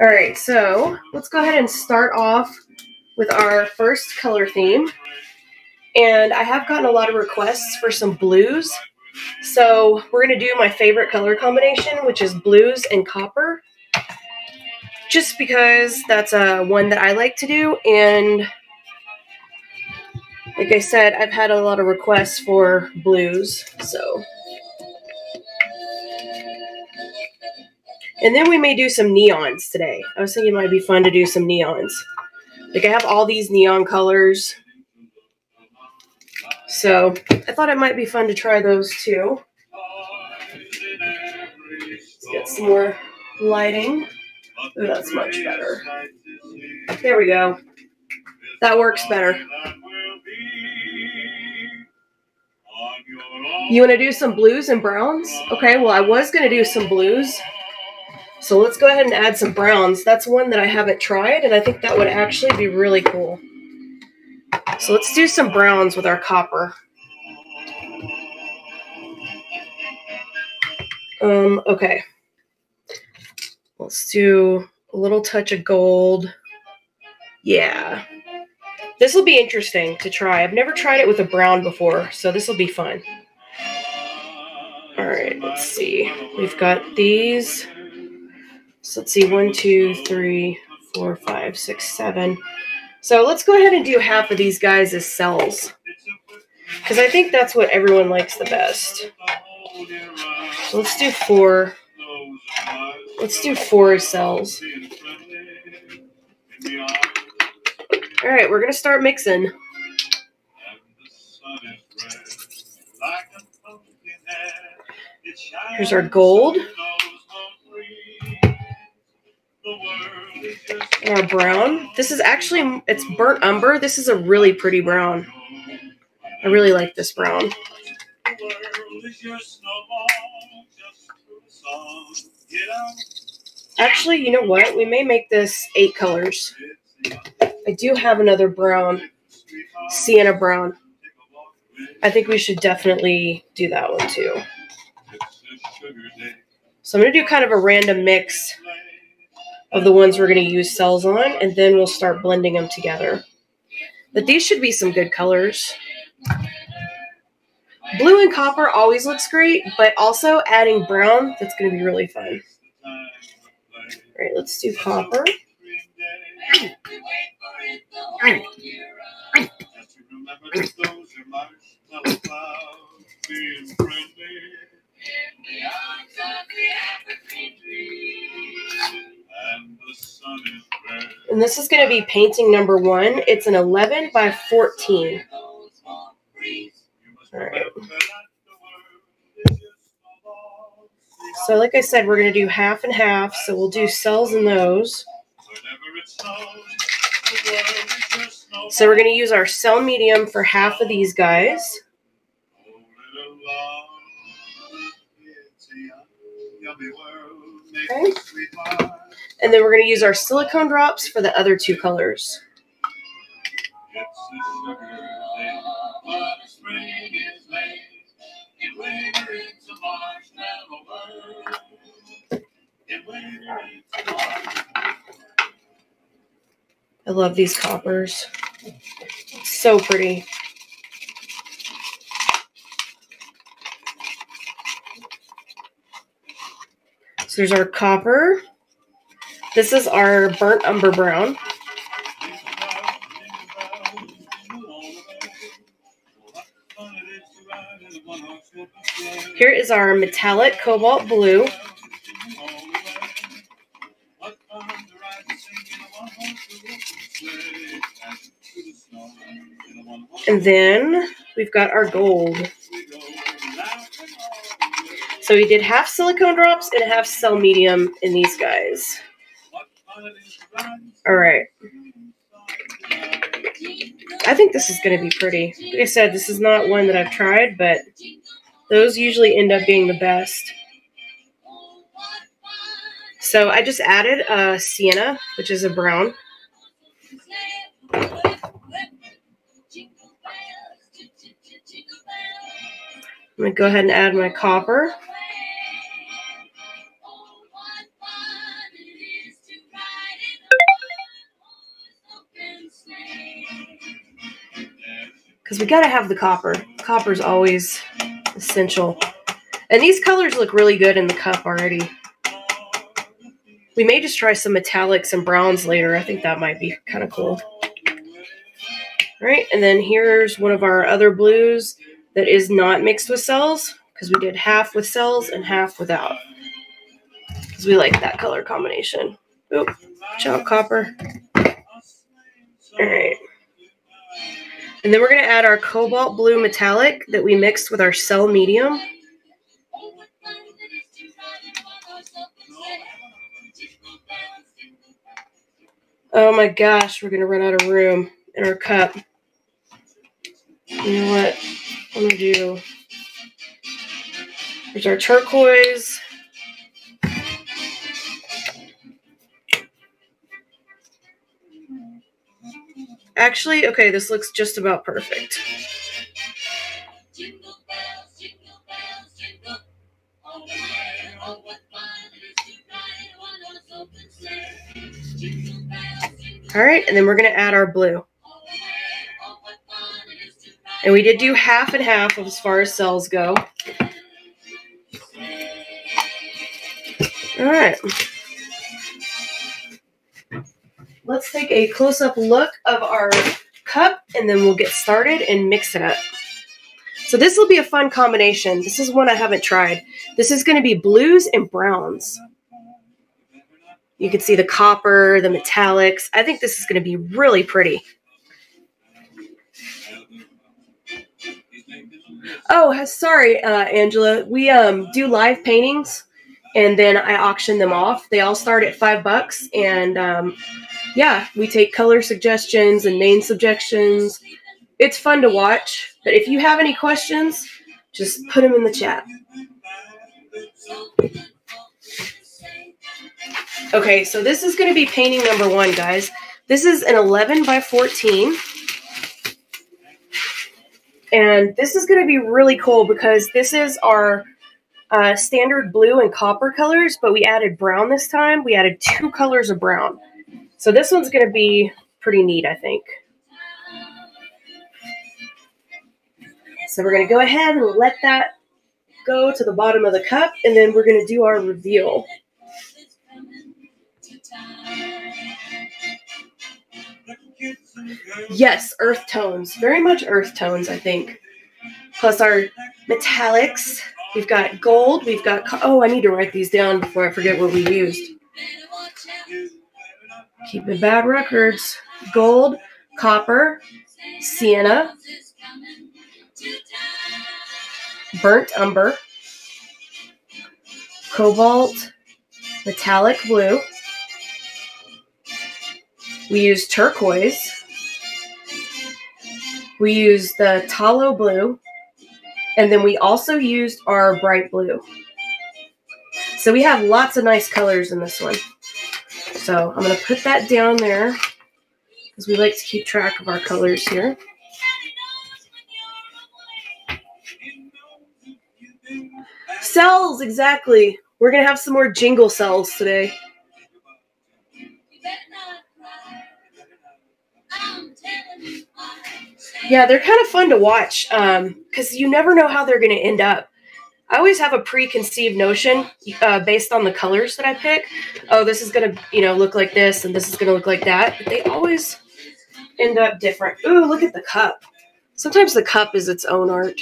All right, so let's go ahead and start off with our first color theme. And I have gotten a lot of requests for some blues. So we're going to do my favorite color combination, which is blues and copper. Just because that's uh, one that I like to do. And like I said, I've had a lot of requests for blues. So And then we may do some neons today. I was thinking it might be fun to do some neons. Like I have all these neon colors. So I thought it might be fun to try those too. Let's get some more lighting. Ooh, that's much better. There we go. That works better. You want to do some blues and browns? Okay, well, I was going to do some blues. So let's go ahead and add some browns. That's one that I haven't tried, and I think that would actually be really cool. So let's do some browns with our copper. Um, okay. Let's do a little touch of gold. Yeah. This will be interesting to try. I've never tried it with a brown before, so this will be fun. All right, let's see. We've got these. So let's see, one, two, three, four, five, six, seven. So let's go ahead and do half of these guys as cells. Because I think that's what everyone likes the best. So let's do four. Let's do four cells. All right, we're going to start mixing. Here's our gold. Our brown. This is actually, it's burnt umber. This is a really pretty brown. I really like this brown. Actually, you know what? We may make this eight colors. I do have another brown, sienna brown. I think we should definitely do that one too. So I'm going to do kind of a random mix of the ones we're going to use cells on, and then we'll start blending them together. But these should be some good colors. Blue and copper always looks great, but also adding brown, that's going to be really fun. All right, let's do copper. And this is going to be painting number one. It's an 11 by 14. All right. So like I said, we're going to do half and half. So we'll do cells in those. So we're going to use our cell medium for half of these guys. Okay. And then we're going to use our silicone drops for the other two colors. I love these coppers. So pretty. So there's our copper. This is our burnt umber brown. Here is our metallic cobalt blue. And then we've got our gold. So we did half silicone drops and half cell medium in these guys. All right. I think this is going to be pretty. Like I said, this is not one that I've tried, but those usually end up being the best. So I just added a sienna, which is a brown. I'm going to go ahead and add my copper. Because we got to have the copper. Copper is always essential. And these colors look really good in the cup already. We may just try some metallics and browns later. I think that might be kind of cool. All right, and then here's one of our other blues that is not mixed with cells because we did half with cells and half without. Because we like that color combination. Oh, chop copper. All right. And then we're going to add our cobalt blue metallic that we mixed with our cell medium. Oh my gosh, we're going to run out of room in our cup. You know what? I'm going to do. There's our turquoise. Actually, okay, this looks just about perfect. All right, and then we're going to add our blue. And we did do half and half of as far as cells go. All right let's take a close-up look of our cup and then we'll get started and mix it up. So this will be a fun combination. This is one I haven't tried. This is going to be blues and browns. You can see the copper, the metallics. I think this is going to be really pretty. Oh, sorry, uh, Angela. We um, do live paintings, and then I auction them off. They all start at five bucks, and um, yeah, we take color suggestions and name suggestions. It's fun to watch, but if you have any questions, just put them in the chat. Okay, so this is going to be painting number one, guys. This is an 11 by 14. And this is going to be really cool because this is our uh, standard blue and copper colors, but we added brown this time. We added two colors of brown. So this one's going to be pretty neat, I think. So we're going to go ahead and let that go to the bottom of the cup, and then we're going to do our reveal. Yes, earth tones. Very much earth tones, I think. Plus our metallics. We've got gold. We've got... Oh, I need to write these down before I forget what we used. Keeping bad records. Gold, copper, sienna, burnt umber, cobalt, metallic blue. We use turquoise. We use the phthalo blue. And then we also used our bright blue. So we have lots of nice colors in this one. So I'm going to put that down there because we like to keep track of our colors here. Cells, exactly. We're going to have some more jingle cells today. Yeah, they're kind of fun to watch because um, you never know how they're going to end up. I always have a preconceived notion uh, based on the colors that I pick. Oh, this is gonna, you know, look like this, and this is gonna look like that. But they always end up different. Ooh, look at the cup. Sometimes the cup is its own art.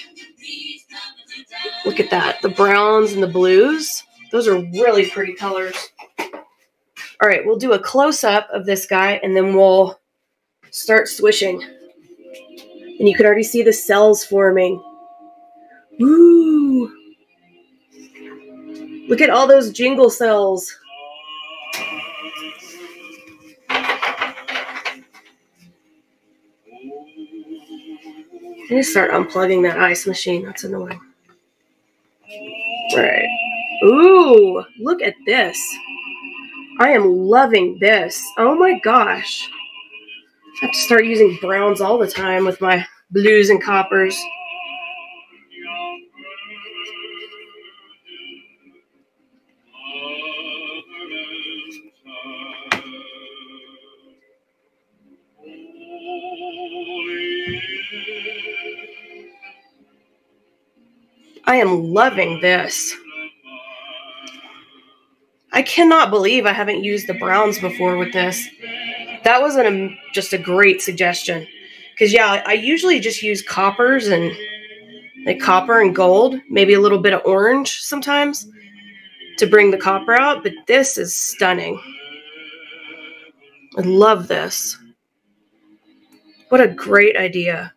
Look at that. The browns and the blues. Those are really pretty colors. All right, we'll do a close-up of this guy, and then we'll start swishing. And you can already see the cells forming. Ooh. Look at all those jingle cells. I'm gonna start unplugging that ice machine. That's annoying. Right. Ooh, look at this. I am loving this. Oh my gosh. I have to start using browns all the time with my blues and coppers. I am loving this. I cannot believe I haven't used the browns before with this. That was an, um, just a great suggestion. Because, yeah, I usually just use coppers and like copper and gold, maybe a little bit of orange sometimes to bring the copper out, but this is stunning. I love this. What a great idea.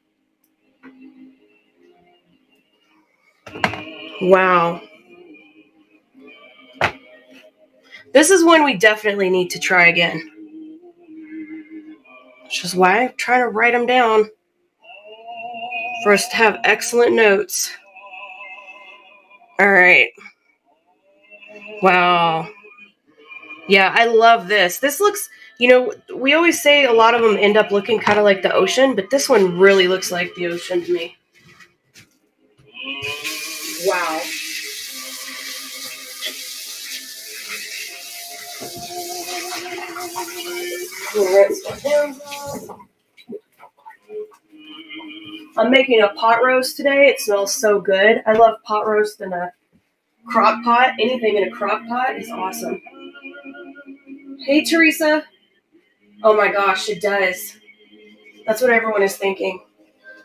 Wow. This is one we definitely need to try again. Which is why I'm trying to write them down for us to have excellent notes. All right. Wow. Yeah, I love this. This looks, you know, we always say a lot of them end up looking kind of like the ocean, but this one really looks like the ocean to me. Wow. I'm making a pot roast today. It smells so good. I love pot roast in a crock pot. Anything in a crock pot is awesome. Hey, Teresa. Oh my gosh, it does. That's what everyone is thinking.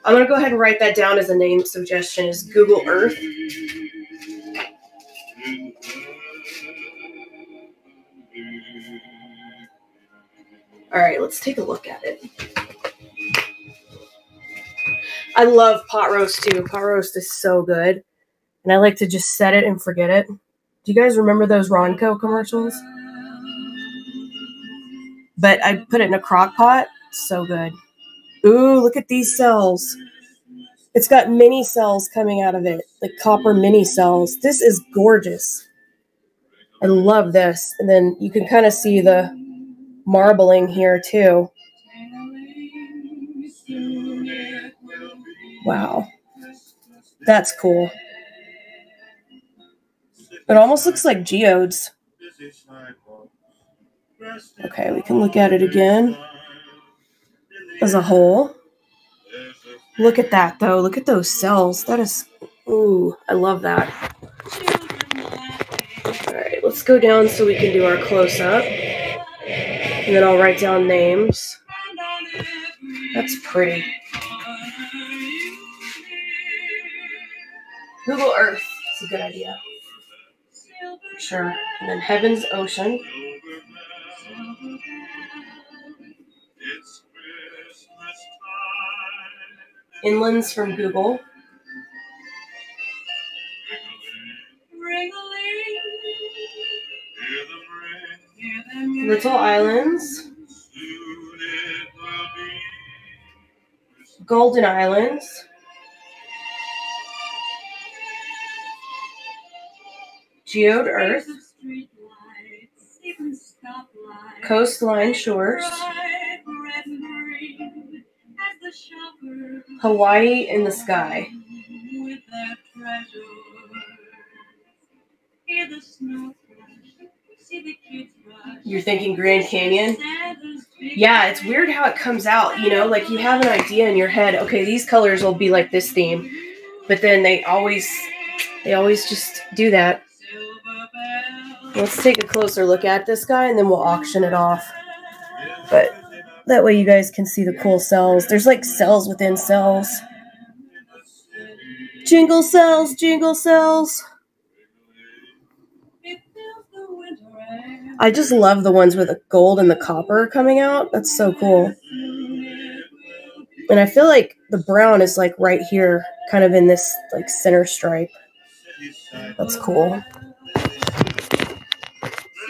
I'm going to go ahead and write that down as a name suggestion is Google Earth. All right, let's take a look at it. I love pot roast too. Pot roast is so good. And I like to just set it and forget it. Do you guys remember those Ronco commercials? But I put it in a crock pot. So good. Ooh, look at these cells. It's got mini cells coming out of it, like copper mini cells. This is gorgeous. I love this. And then you can kind of see the marbling here too. Wow. That's cool. It almost looks like geodes. Okay, we can look at it again as a whole. Look at that, though. Look at those cells. That is, ooh, I love that. All right, let's go down so we can do our close-up. And then I'll write down names. That's pretty. Google Earth is a good idea. Sure. And then Heaven's Ocean. Inlands from Google. Little Islands. Golden Islands. Geode Earth. Coastline Shores. Hawaii in the Sky. You're thinking Grand Canyon? Yeah, it's weird how it comes out. You know, like you have an idea in your head. Okay, these colors will be like this theme, but then they always, they always just do that. Let's take a closer look at this guy, and then we'll auction it off. But that way you guys can see the cool cells. There's like cells within cells. Jingle cells, jingle cells. I just love the ones with the gold and the copper coming out. That's so cool. And I feel like the brown is like right here, kind of in this like center stripe. That's cool.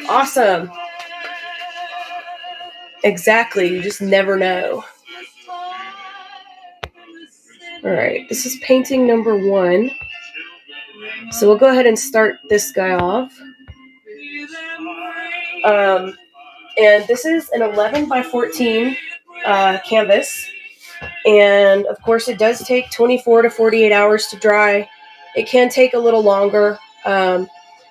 Awesome. Exactly. You just never know. All right. This is painting number one. So we'll go ahead and start this guy off. Um, and this is an 11 by 14 uh, canvas. And of course, it does take 24 to 48 hours to dry. It can take a little longer. Um,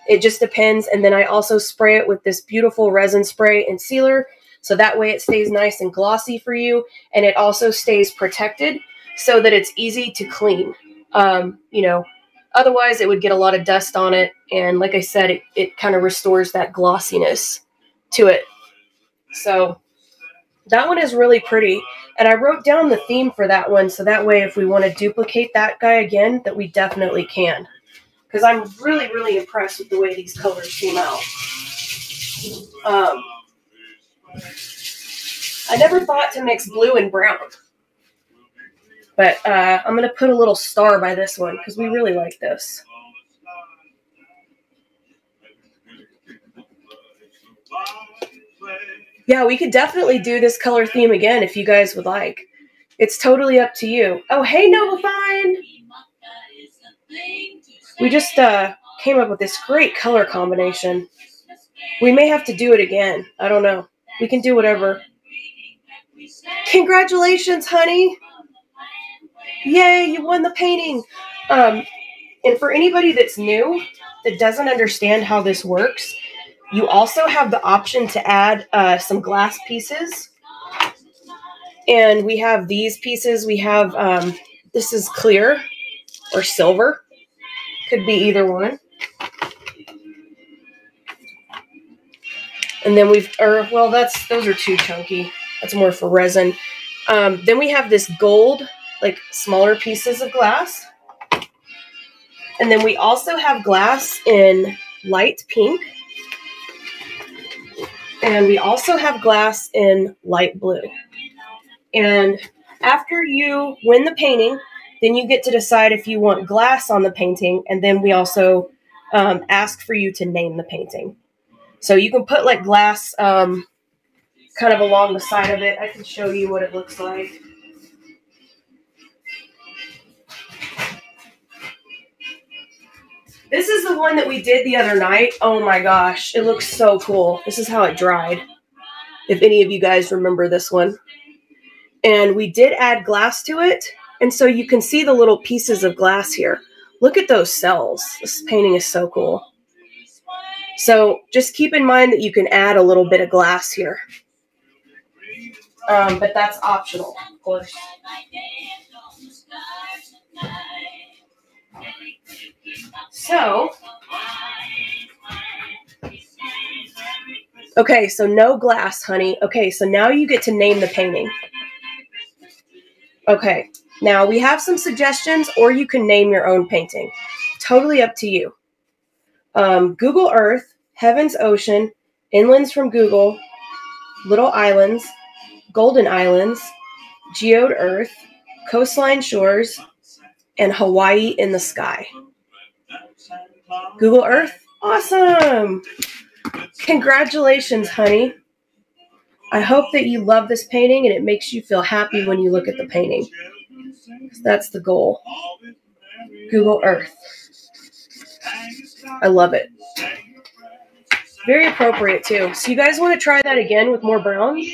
it just depends. And then I also spray it with this beautiful resin spray and sealer so that way it stays nice and glossy for you. And it also stays protected so that it's easy to clean. Um, you know, Otherwise, it would get a lot of dust on it. And like I said, it, it kind of restores that glossiness to it. So that one is really pretty. And I wrote down the theme for that one so that way if we want to duplicate that guy again, that we definitely can. Because I'm really, really impressed with the way these colors came out. Um, I never thought to mix blue and brown. But uh, I'm going to put a little star by this one because we really like this. Yeah, we could definitely do this color theme again if you guys would like. It's totally up to you. Oh, hey, Noble Fine! We just uh, came up with this great color combination. We may have to do it again. I don't know. We can do whatever. Congratulations, honey! Yay, you won the painting! Um, and for anybody that's new, that doesn't understand how this works, you also have the option to add uh, some glass pieces. And we have these pieces. We have, um, this is clear or silver. Could be either one. And then we've, or well, that's, those are too chunky. That's more for resin. Um, then we have this gold, like smaller pieces of glass. And then we also have glass in light pink and we also have glass in light blue. And after you win the painting, then you get to decide if you want glass on the painting. And then we also um, ask for you to name the painting. So you can put like glass um, kind of along the side of it. I can show you what it looks like. This is the one that we did the other night. Oh my gosh, it looks so cool. This is how it dried. If any of you guys remember this one. And we did add glass to it. And so you can see the little pieces of glass here. Look at those cells. This painting is so cool. So just keep in mind that you can add a little bit of glass here. Um, but that's optional, of course. So, okay, so no glass, honey. Okay, so now you get to name the painting. Okay, now we have some suggestions, or you can name your own painting. Totally up to you. Um, Google Earth, Heaven's Ocean, Inlands from Google, Little Islands, Golden Islands, Geode Earth, Coastline Shores, and Hawaii in the Sky. Google Earth? Awesome! Congratulations, honey. I hope that you love this painting and it makes you feel happy when you look at the painting. That's the goal. Google Earth. I love it. Very appropriate, too. So you guys want to try that again with more browns?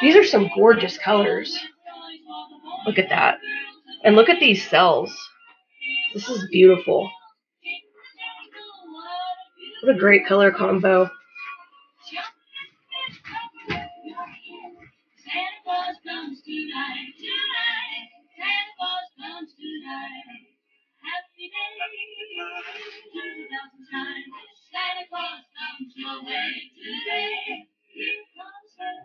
These are some gorgeous colors. Look at that. And look at these cells. This is beautiful. What a great color combo. tonight, tonight. Santa Claus comes tonight. Happy day, 2009. Santa Claus comes way today. Comes comes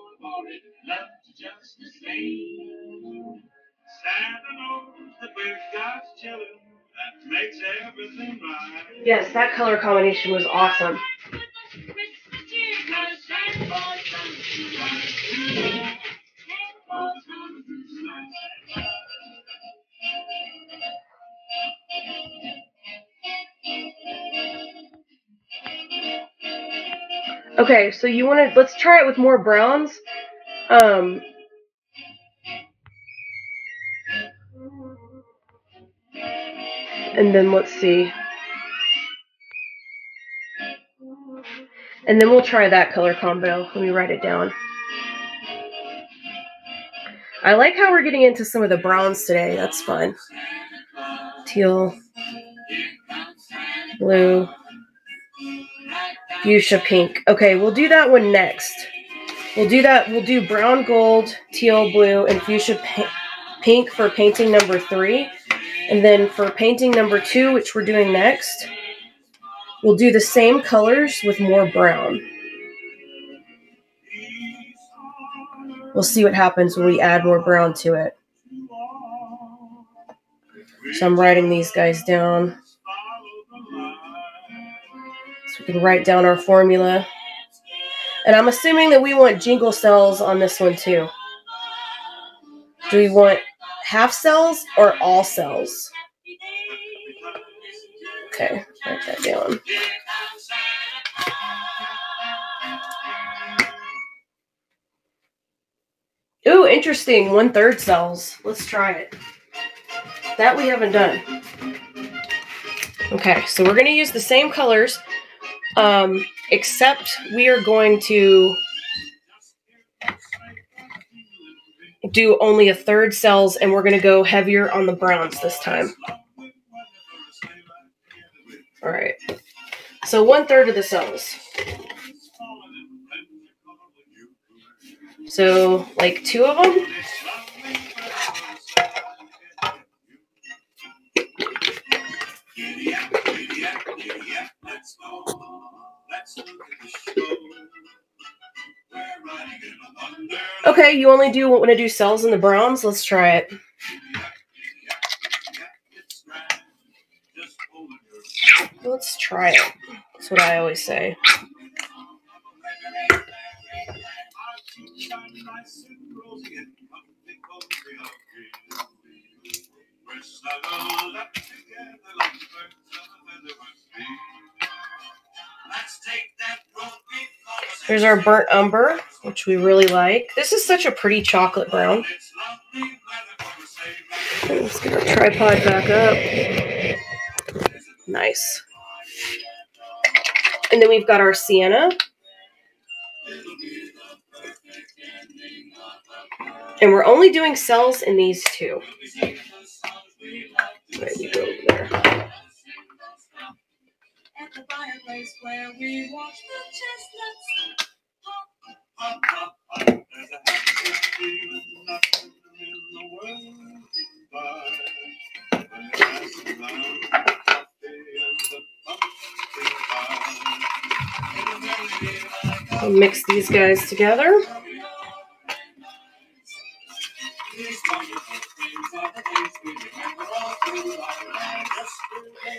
comes you, loves you just the same. Santa knows that we're God's children. Yes, that color combination was awesome. Okay, so you want to let's try it with more browns. Um, and then let's see. And then we'll try that color combo. Let me write it down. I like how we're getting into some of the browns today. That's fun. Teal, blue, fuchsia pink. Okay, we'll do that one next. We'll do that. We'll do brown, gold, teal, blue, and fuchsia pink for painting number three. And then for painting number two, which we're doing next, we'll do the same colors with more brown. We'll see what happens when we add more brown to it. So I'm writing these guys down. So we can write down our formula. And I'm assuming that we want jingle cells on this one too. Do we want half cells or all cells? Okay, write that down. Ooh, interesting. One third cells. Let's try it. That we haven't done. Okay, so we're going to use the same colors, um, except we are going to do only a third cells, and we're going to go heavier on the browns this time. All right. So one third of the cells. So like two of them. Okay, you only do want to do cells in the browns? Let's try it. Let's try it. That's what I always say. Here's our burnt umber, which we really like. This is such a pretty chocolate brown. Let's get our tripod back up. Nice. And then we've got our sienna. And we're only doing cells in these two. Maybe go over there. At the fireplace where we watch the chestnuts pop, pop, pop, There's a happy feeling nothing in the world can buy. We'll mix these guys together.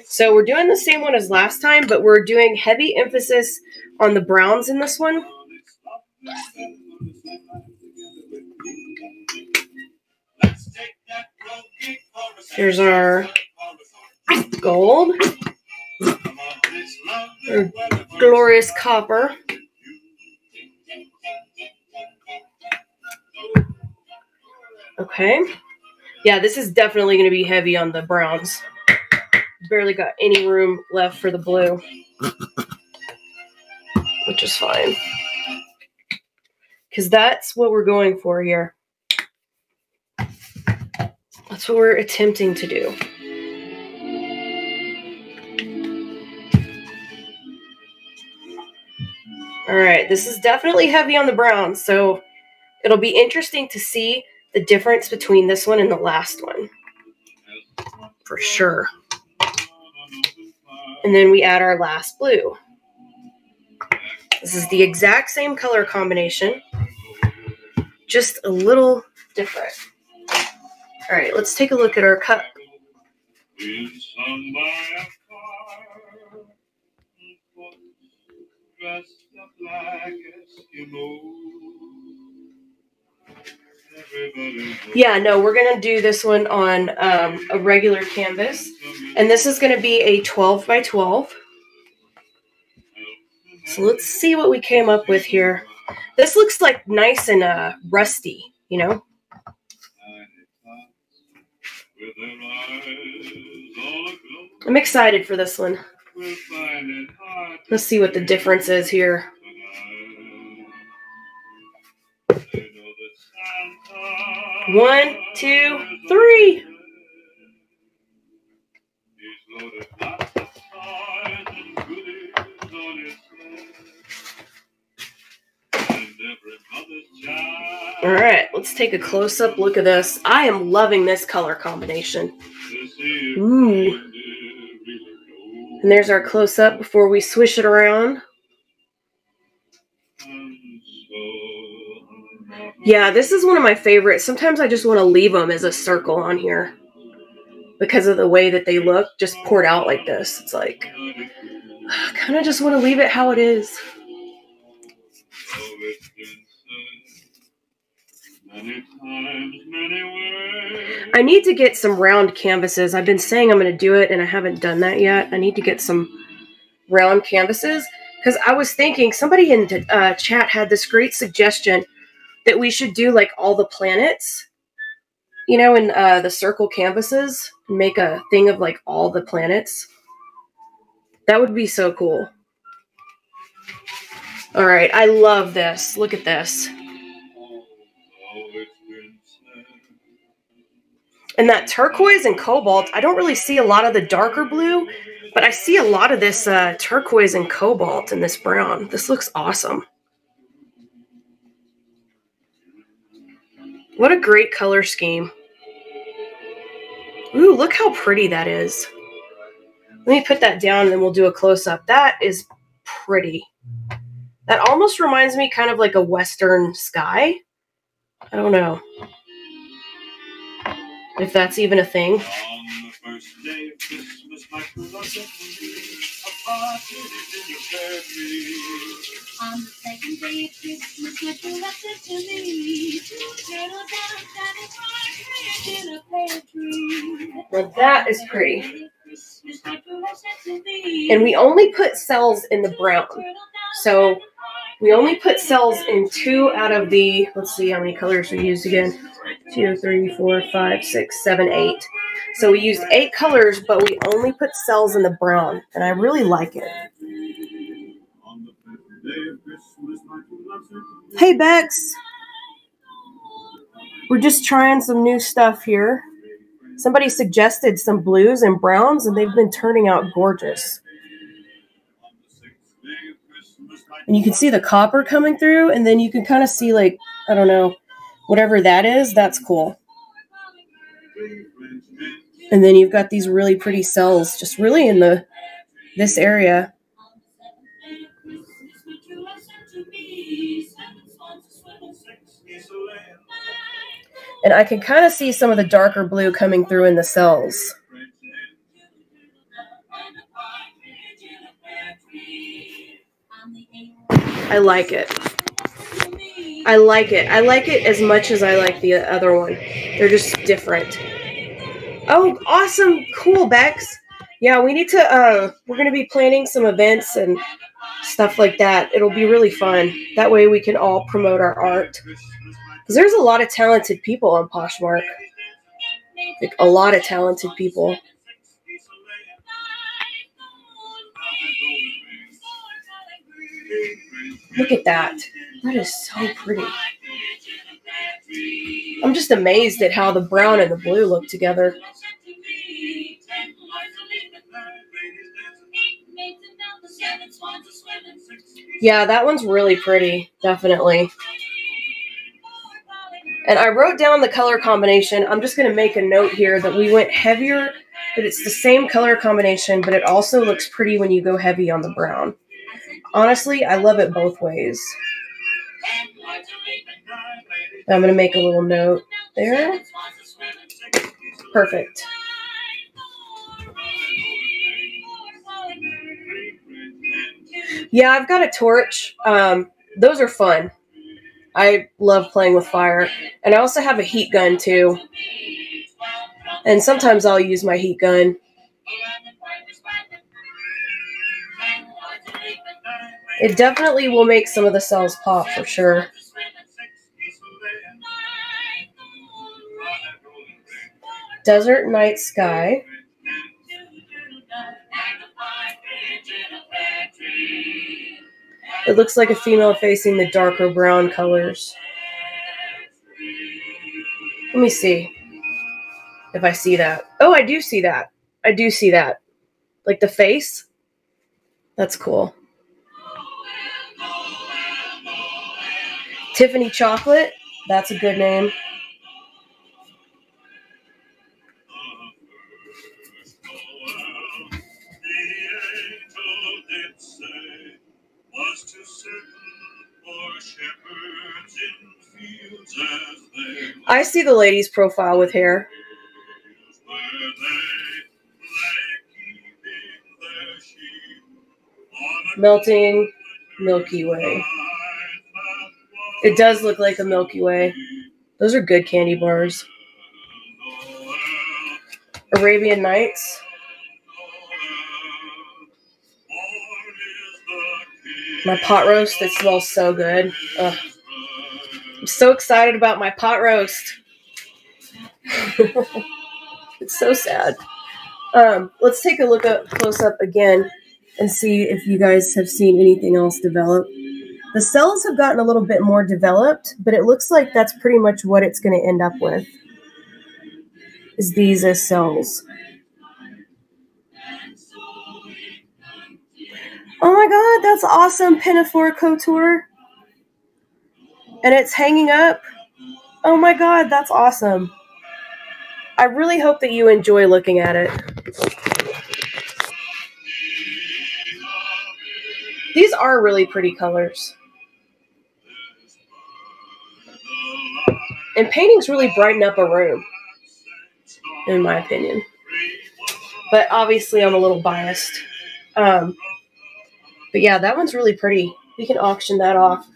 So we're doing the same one as last time, but we're doing heavy emphasis on the browns in this one. Here's our gold. Our glorious copper. Okay. Yeah, this is definitely going to be heavy on the browns. Barely got any room left for the blue. Which is fine. Because that's what we're going for here. That's what we're attempting to do. All right, this is definitely heavy on the brown, so it'll be interesting to see the difference between this one and the last one. For sure. And then we add our last blue. This is the exact same color combination, just a little different. All right, let's take a look at our cup. Yeah, no, we're going to do this one on um, a regular canvas. And this is going to be a 12 by 12. So let's see what we came up with here. This looks like nice and uh, rusty, you know? I'm excited for this one. Let's see what the difference is here. One, two, three. All right, let's take a close up look at this. I am loving this color combination. Ooh. And there's our close up before we swish it around. Yeah, this is one of my favorites. Sometimes I just want to leave them as a circle on here because of the way that they look just poured out like this. It's like, I kind of just want to leave it how it is. I need to get some round canvases. I've been saying I'm going to do it and I haven't done that yet. I need to get some round canvases because I was thinking somebody in the uh, chat had this great suggestion that we should do like all the planets, you know, in uh, the circle canvases, make a thing of like all the planets. That would be so cool. All right, I love this. Look at this. And that turquoise and cobalt, I don't really see a lot of the darker blue, but I see a lot of this uh, turquoise and cobalt in this brown. This looks awesome. What a great color scheme. Ooh, look how pretty that is. Let me put that down and then we'll do a close-up. That is pretty. That almost reminds me kind of like a western sky. I don't know if that's even a thing. On Well, that is pretty. And we only put cells in the brown. So we only put cells in two out of the, let's see how many colors we used again. Two, three, four, five, six, seven, eight. So we used eight colors, but we only put cells in the brown. And I really like it. Hey, Bex. We're just trying some new stuff here. Somebody suggested some blues and browns, and they've been turning out gorgeous. And you can see the copper coming through, and then you can kind of see, like, I don't know, whatever that is, that's cool. And then you've got these really pretty cells just really in the this area. And I can kind of see some of the darker blue coming through in the cells. I like it. I like it. I like it as much as I like the other one. They're just different. Oh, awesome. Cool, Bex. Yeah, we need to, uh, we're going to be planning some events and stuff like that. It'll be really fun. That way we can all promote our art. Because there's a lot of talented people on Poshmark. Like, a lot of talented people. Look at that. That is so pretty. I'm just amazed at how the brown and the blue look together. Yeah, that one's really pretty, definitely. And I wrote down the color combination. I'm just going to make a note here that we went heavier, but it's the same color combination, but it also looks pretty when you go heavy on the brown. Honestly, I love it both ways. I'm going to make a little note there. Perfect. Yeah, I've got a torch. Um, those are fun. I love playing with fire. And I also have a heat gun too. And sometimes I'll use my heat gun. It definitely will make some of the cells pop for sure. Desert Night Sky. It looks like a female facing the darker brown colors. Let me see if I see that. Oh, I do see that. I do see that. Like the face. That's cool. Tiffany Chocolate. That's a good name. I see the lady's profile with hair. Melting Milky Way. It does look like a Milky Way. Those are good candy bars. Arabian Nights. My pot roast that smells so good. Ugh. I'm so excited about my pot roast. it's so sad. Um, let's take a look up close up again and see if you guys have seen anything else develop. The cells have gotten a little bit more developed, but it looks like that's pretty much what it's going to end up with. Is these as cells. Oh my god, that's awesome, Pinafore Couture. And it's hanging up. Oh my god, that's awesome. I really hope that you enjoy looking at it. These are really pretty colors. And paintings really brighten up a room, in my opinion. But obviously, I'm a little biased. Um, but yeah, that one's really pretty. We can auction that off.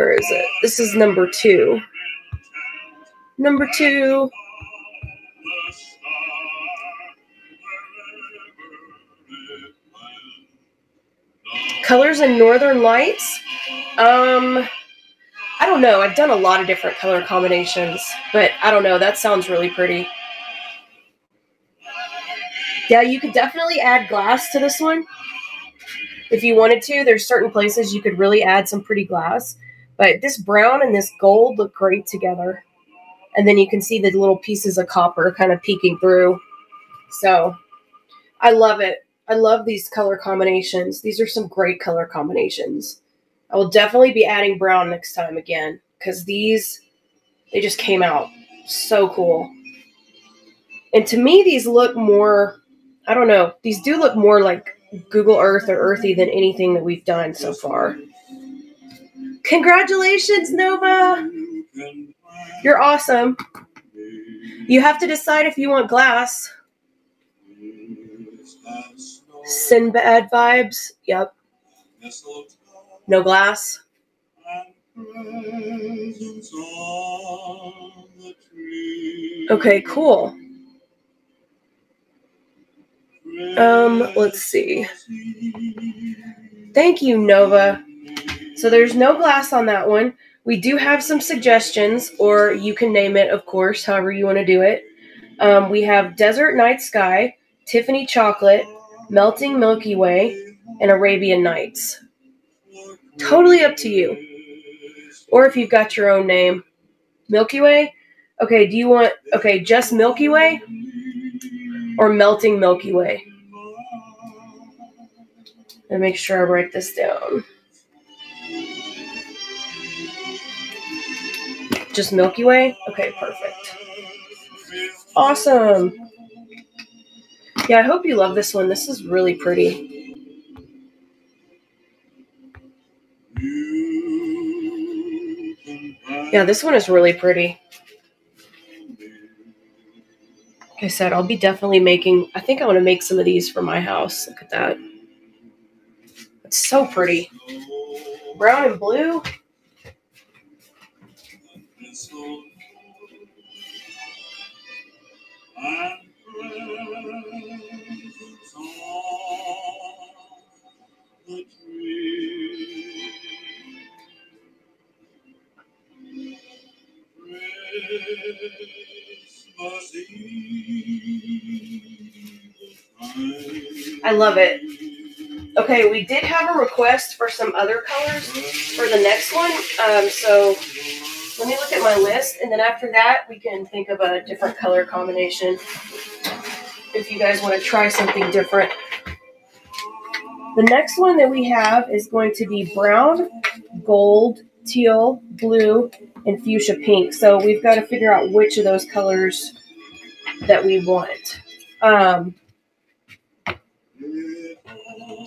Where is it? This is number two. Number two. Colors and Northern Lights. Um, I don't know. I've done a lot of different color combinations, but I don't know. That sounds really pretty. Yeah, you could definitely add glass to this one if you wanted to. There's certain places you could really add some pretty glass, but this brown and this gold look great together. And then you can see the little pieces of copper kind of peeking through. So I love it. I love these color combinations. These are some great color combinations. I will definitely be adding brown next time again because these, they just came out so cool. And to me, these look more, I don't know, these do look more like Google Earth or Earthy than anything that we've done so far. Congratulations, Nova! You're awesome. You have to decide if you want glass. Sinbad vibes. Yep. No glass. Okay, cool. Um, let's see. Thank you, Nova. So there's no glass on that one. We do have some suggestions, or you can name it, of course, however you want to do it. Um, we have Desert Night Sky, Tiffany Chocolate, Melting Milky Way, and Arabian Nights. Totally up to you. Or if you've got your own name. Milky Way? Okay, do you want, okay, just Milky Way? Or Melting Milky Way? Let me make sure I write this down. Just Milky Way? Okay, perfect. Awesome. Yeah, I hope you love this one. This is really pretty. Yeah, this one is really pretty. Like I said, I'll be definitely making, I think I want to make some of these for my house. Look at that. It's so pretty. Brown and blue. I love it. Okay, we did have a request for some other colors for the next one. Um, so let me look at my list, and then after that, we can think of a different color combination if you guys want to try something different. The next one that we have is going to be brown, gold, teal, blue, and fuchsia pink. So we've got to figure out which of those colors that we want. Um,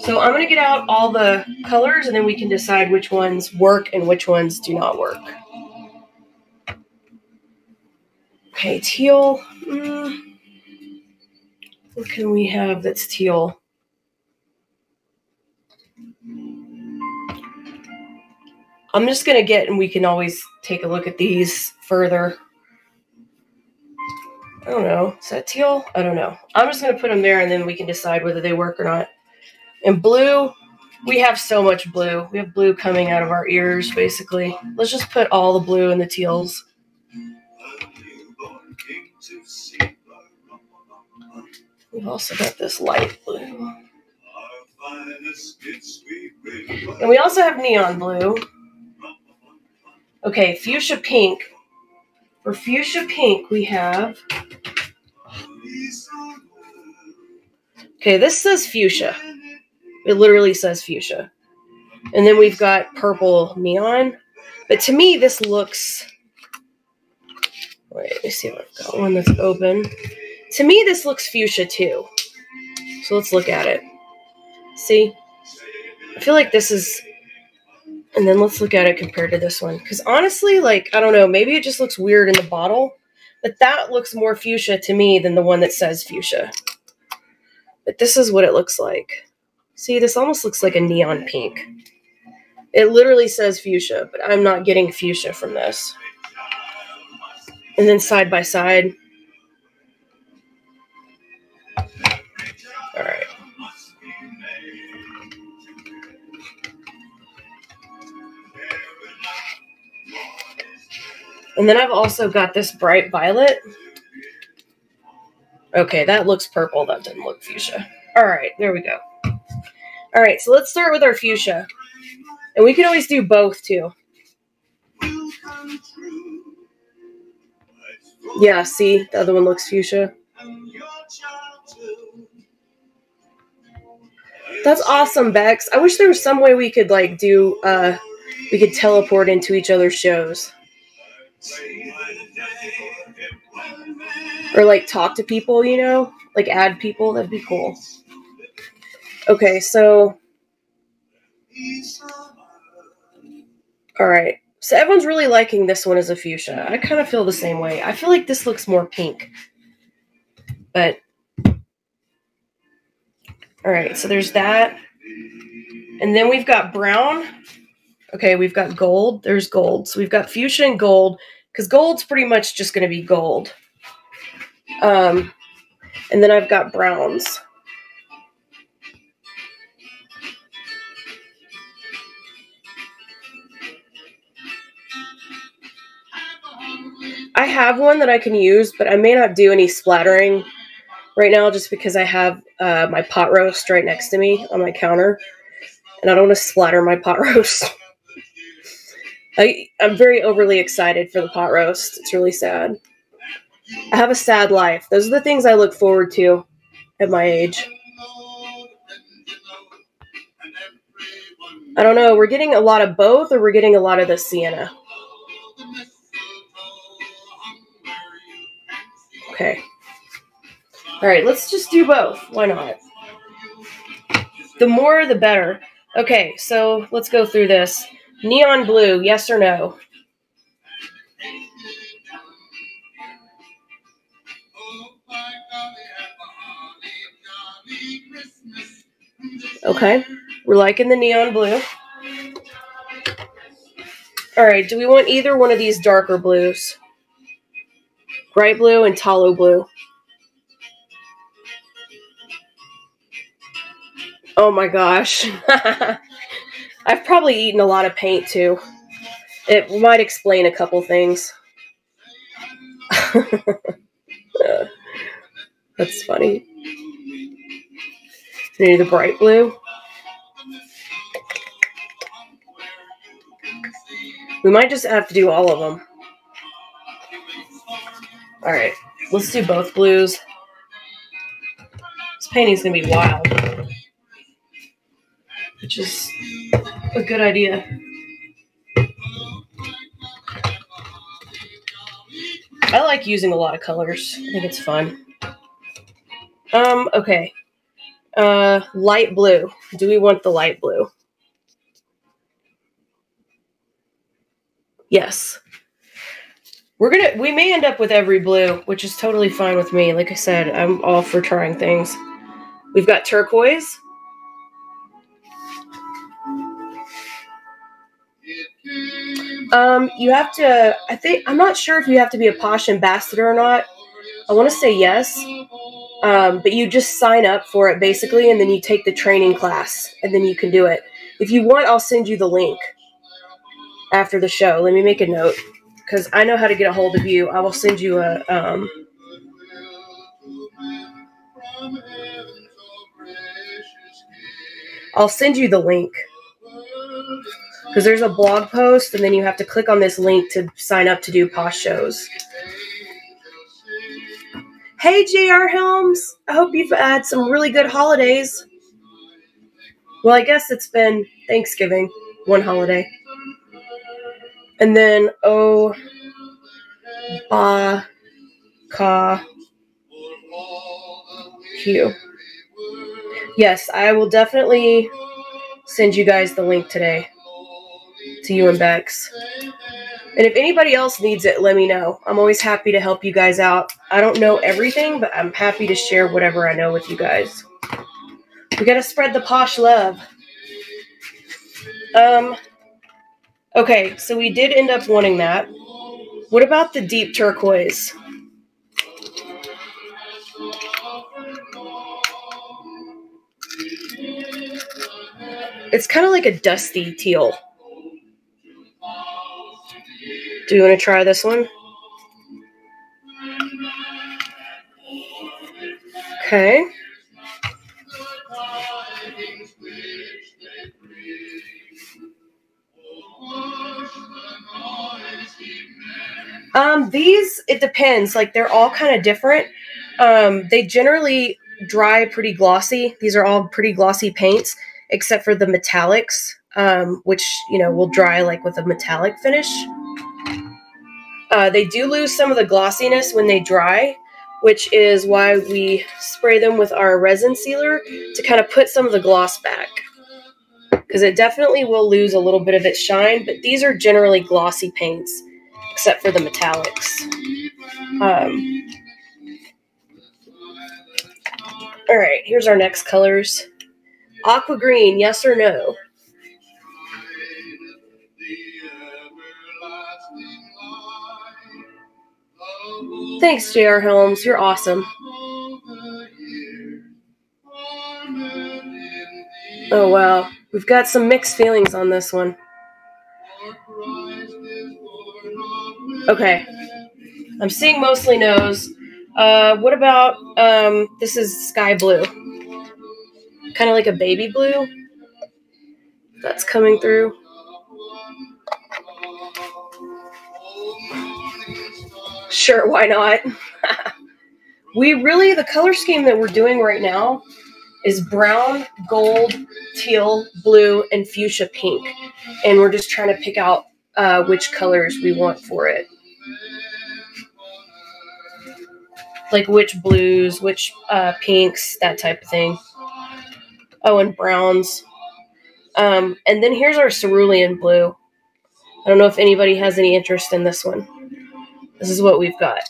so I'm going to get out all the colors and then we can decide which ones work and which ones do not work. Okay, teal. Mm, what can we have that's teal? I'm just going to get, and we can always take a look at these further. I don't know. Is that teal? I don't know. I'm just going to put them there and then we can decide whether they work or not. And blue, we have so much blue. We have blue coming out of our ears, basically. Let's just put all the blue in the teals. We've also got this light blue. And we also have neon blue. Okay, fuchsia pink. For fuchsia pink, we have. Okay, this says fuchsia. It literally says fuchsia. And then we've got purple neon. But to me, this looks. Wait, let me see if I've got one that's open. To me, this looks fuchsia too. So let's look at it. See? I feel like this is. And then let's look at it compared to this one. Because honestly, like, I don't know, maybe it just looks weird in the bottle. But that looks more fuchsia to me than the one that says fuchsia. But this is what it looks like. See, this almost looks like a neon pink. It literally says fuchsia, but I'm not getting fuchsia from this. And then side by side. All right. And then I've also got this bright violet. Okay, that looks purple. That didn't look fuchsia. All right, there we go. All right, so let's start with our fuchsia. And we can always do both too. Yeah, see, the other one looks fuchsia. That's awesome, Bex. I wish there was some way we could like do uh we could teleport into each other's shows. Or like talk to people, you know? Like add people, that'd be cool. Okay, so all right. So everyone's really liking this one as a fuchsia. I kind of feel the same way. I feel like this looks more pink. But all right, so there's that. And then we've got brown. Okay, we've got gold. There's gold. So we've got fuchsia and gold because gold's pretty much just going to be gold. Um, and then I've got browns. I have one that I can use, but I may not do any splattering right now just because I have uh, my pot roast right next to me on my counter. And I don't want to splatter my pot roast. I, I'm very overly excited for the pot roast. It's really sad. I have a sad life. Those are the things I look forward to at my age. I don't know. We're getting a lot of both, or we're getting a lot of the sienna. Okay. All right, let's just do both. Why not? The more, the better. Okay, so let's go through this. Neon blue, yes or no? Okay, we're liking the neon blue. All right, do we want either one of these darker blues? Bright blue and phthalo blue. Oh my gosh. I've probably eaten a lot of paint too. It might explain a couple things. That's funny. Maybe the bright blue. We might just have to do all of them. All right, let's do both blues. This painting's gonna be wild. Which is a good idea. I like using a lot of colors. I think it's fun. Um, okay. Uh, light blue. Do we want the light blue? Yes. We're gonna we may end up with every blue, which is totally fine with me. Like I said, I'm all for trying things. We've got turquoise. Um, you have to I think I'm not sure if you have to be a posh ambassador or not. I want to say yes. Um, but you just sign up for it basically and then you take the training class and then you can do it. If you want, I'll send you the link after the show. Let me make a note because I know how to get a hold of you. I will send you a um, I'll send you the link because there's a blog post and then you have to click on this link to sign up to do Posh Shows. Hey, JR Helms. I hope you've had some really good holidays. Well, I guess it's been Thanksgiving, one holiday. And then O Ba Ka Q. Yes, I will definitely send you guys the link today to you and Bex. And if anybody else needs it, let me know. I'm always happy to help you guys out. I don't know everything, but I'm happy to share whatever I know with you guys. We got to spread the posh love. Um, Okay, so we did end up wanting that. What about the deep turquoise? It's kind of like a dusty teal. Do you want to try this one? Okay. Um, these it depends. Like they're all kind of different. Um, they generally dry pretty glossy. These are all pretty glossy paints, except for the metallics, um, which you know will dry like with a metallic finish. Uh, they do lose some of the glossiness when they dry, which is why we spray them with our resin sealer to kind of put some of the gloss back. Because it definitely will lose a little bit of its shine, but these are generally glossy paints except for the metallics. Um, all right, here's our next colors. Aqua green, yes or no? Thanks, J.R. Helms. You're awesome. Oh, wow. We've got some mixed feelings on this one. Okay. I'm seeing mostly nose. Uh, what about um, this is sky blue? Kind of like a baby blue. That's coming through. Sure, why not? we really, the color scheme that we're doing right now is brown, gold, teal, blue, and fuchsia pink. And we're just trying to pick out uh, which colors we want for it. Like which blues, which uh, pinks, that type of thing. Oh, and browns. Um, and then here's our cerulean blue. I don't know if anybody has any interest in this one. This is what we've got.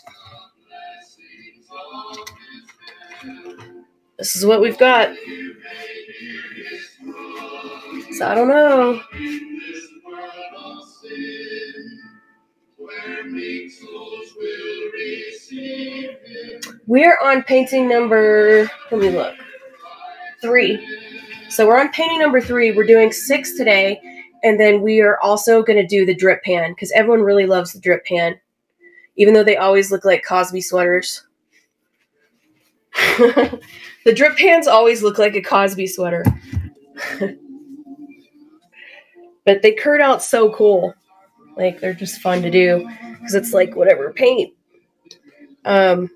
This is what we've got. So I don't know. We're on painting number, let me look, three. So we're on painting number three. We're doing six today. And then we are also going to do the drip pan because everyone really loves the drip pan, even though they always look like Cosby sweaters. the drip pans always look like a Cosby sweater. but they curd out so cool. Like they're just fun to do because it's like whatever paint. Um,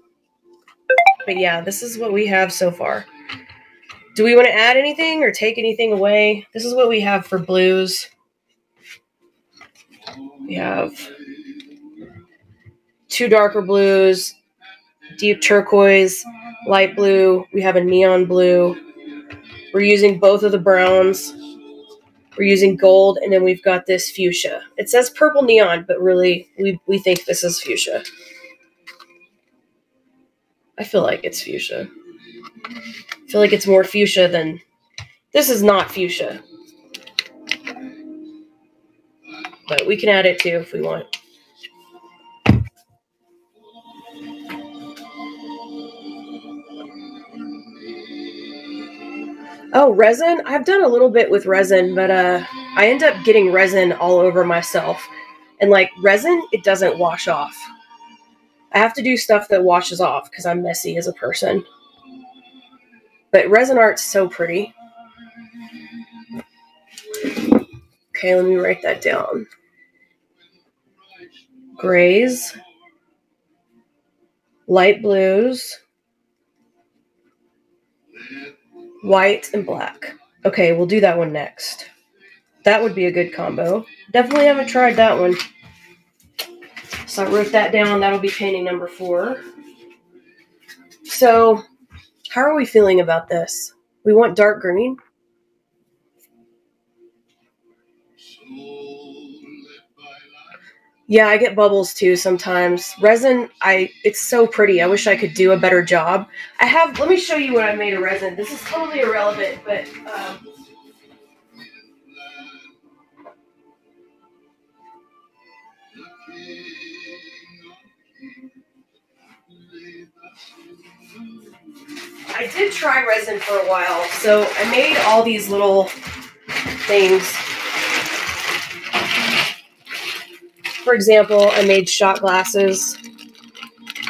but yeah, this is what we have so far. Do we want to add anything or take anything away? This is what we have for blues. We have two darker blues, deep turquoise, light blue. We have a neon blue. We're using both of the browns. We're using gold, and then we've got this fuchsia. It says purple neon, but really, we, we think this is fuchsia. I feel like it's fuchsia. I feel like it's more fuchsia than... This is not fuchsia. But we can add it too if we want. Oh, resin? I've done a little bit with resin, but uh, I end up getting resin all over myself. And like resin, it doesn't wash off. I have to do stuff that washes off because I'm messy as a person. But resin art's so pretty. Okay, let me write that down. Grays, light blues, white, and black. Okay, we'll do that one next. That would be a good combo. Definitely haven't tried that one. So I wrote that down. That'll be painting number four. So, how are we feeling about this? We want dark green. Yeah, I get bubbles too sometimes. Resin, I it's so pretty. I wish I could do a better job. I have. Let me show you what I made of resin. This is totally irrelevant, but um, I did try resin for a while, so I made all these little things for example, I made shot glasses.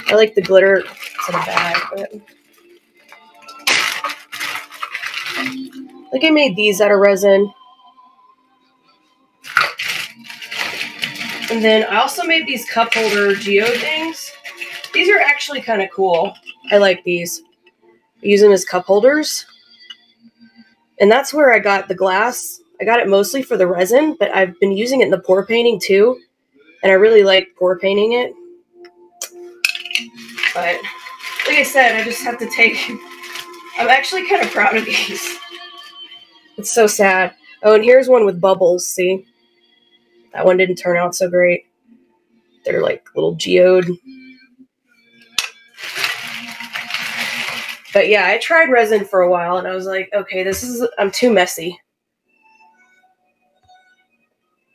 I like the glitter. It's in a bag, but like I made these out of resin. And then I also made these cup holder geode things. These are actually kind of cool. I like these. I use them as cup holders. And that's where I got the glass. I got it mostly for the resin, but I've been using it in the pour painting too and I really like pour painting it. But like I said, I just have to take. I'm actually kind of proud of these. It's so sad. Oh, and here's one with bubbles. See, that one didn't turn out so great. They're like little geode. But yeah, I tried resin for a while, and I was like, okay, this is I'm too messy.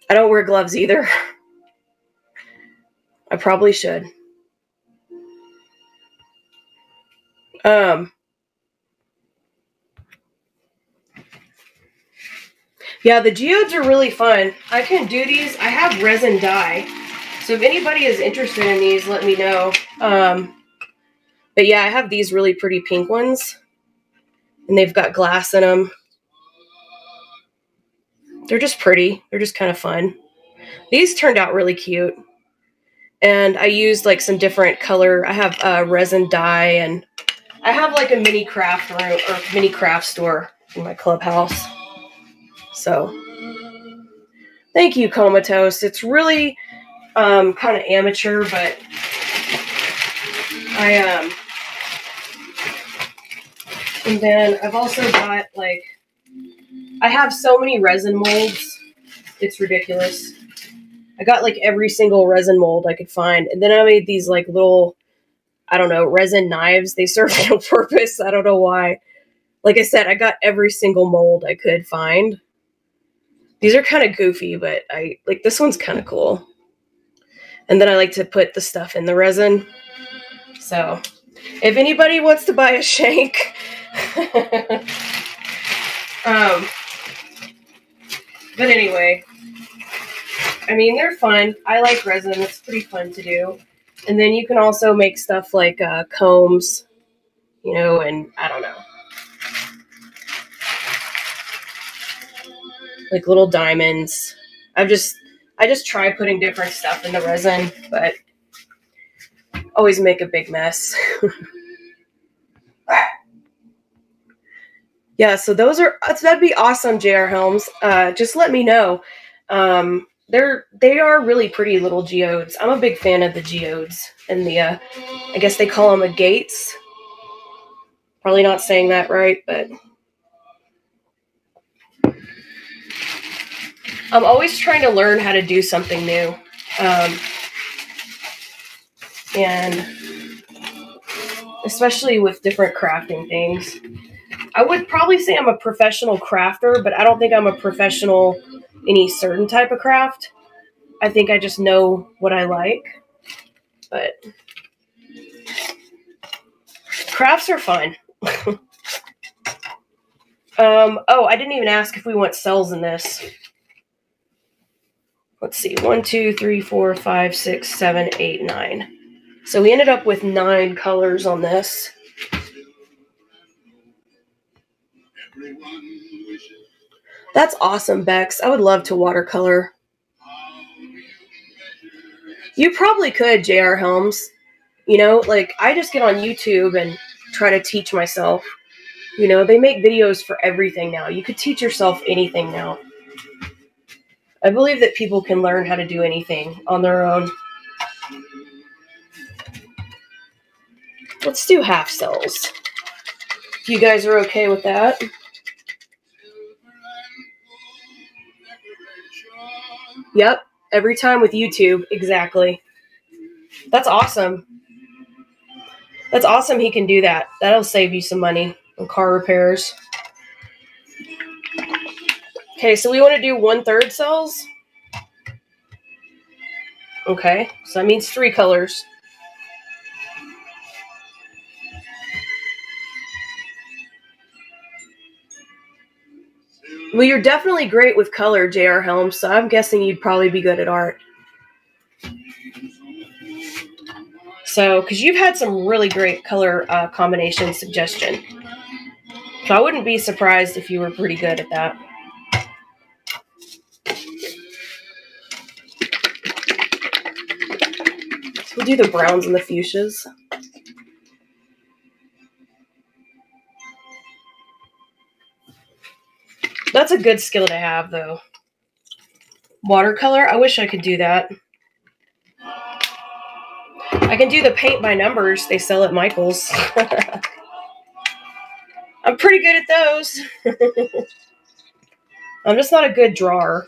I don't wear gloves either. I probably should. Um, yeah, the geodes are really fun. I can do these. I have resin dye. So if anybody is interested in these, let me know. Um, but yeah, I have these really pretty pink ones. And they've got glass in them. They're just pretty. They're just kind of fun. These turned out really cute and I used like some different color. I have uh, resin dye, and I have like a mini craft room or mini craft store in my clubhouse. So, thank you, Comatose. It's really um, kind of amateur, but I um, and then I've also got like I have so many resin molds. It's ridiculous. I got like every single resin mold I could find. And then I made these like little, I don't know, resin knives. They serve no purpose. I don't know why. Like I said, I got every single mold I could find. These are kind of goofy, but I like this one's kind of cool. And then I like to put the stuff in the resin. So if anybody wants to buy a shank, um, but anyway, I mean, they're fun. I like resin. It's pretty fun to do. And then you can also make stuff like uh, combs, you know, and I don't know. Like little diamonds. I've just, I just try putting different stuff in the resin, but always make a big mess. Yeah, so those are that'd be awesome, J.R. Helms. Uh, just let me know. Um, they're they are really pretty little geodes. I'm a big fan of the geodes and the uh, I guess they call them the gates. Probably not saying that right, but I'm always trying to learn how to do something new. Um, and especially with different crafting things. I would probably say I'm a professional crafter, but I don't think I'm a professional any certain type of craft. I think I just know what I like. But crafts are fun. um, oh, I didn't even ask if we want cells in this. Let's see. One, two, three, four, five, six, seven, eight, nine. So we ended up with nine colors on this. That's awesome, Bex. I would love to watercolor. You probably could, J.R. Helms. You know, like I just get on YouTube and try to teach myself. You know, they make videos for everything now. You could teach yourself anything now. I believe that people can learn how to do anything on their own. Let's do half cells. If you guys are okay with that. Yep, every time with YouTube, exactly. That's awesome. That's awesome he can do that. That'll save you some money on car repairs. Okay, so we want to do one-third cells. Okay, so that means three colors. Well, you're definitely great with color, J.R. Helms, so I'm guessing you'd probably be good at art. So, because you've had some really great color uh, combination suggestion. So I wouldn't be surprised if you were pretty good at that. We'll do the browns and the fuchsias. That's a good skill to have, though. Watercolor, I wish I could do that. I can do the paint by numbers they sell at Michael's. I'm pretty good at those. I'm just not a good drawer.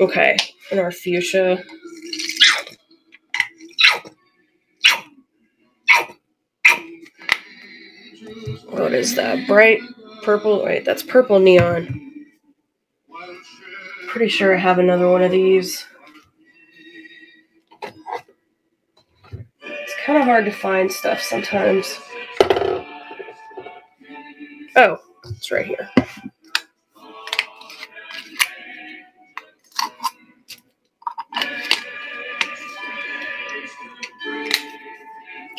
Okay, and our fuchsia. What is that? Bright purple. Wait, that's purple neon. Pretty sure I have another one of these. It's kind of hard to find stuff sometimes. Oh, it's right here.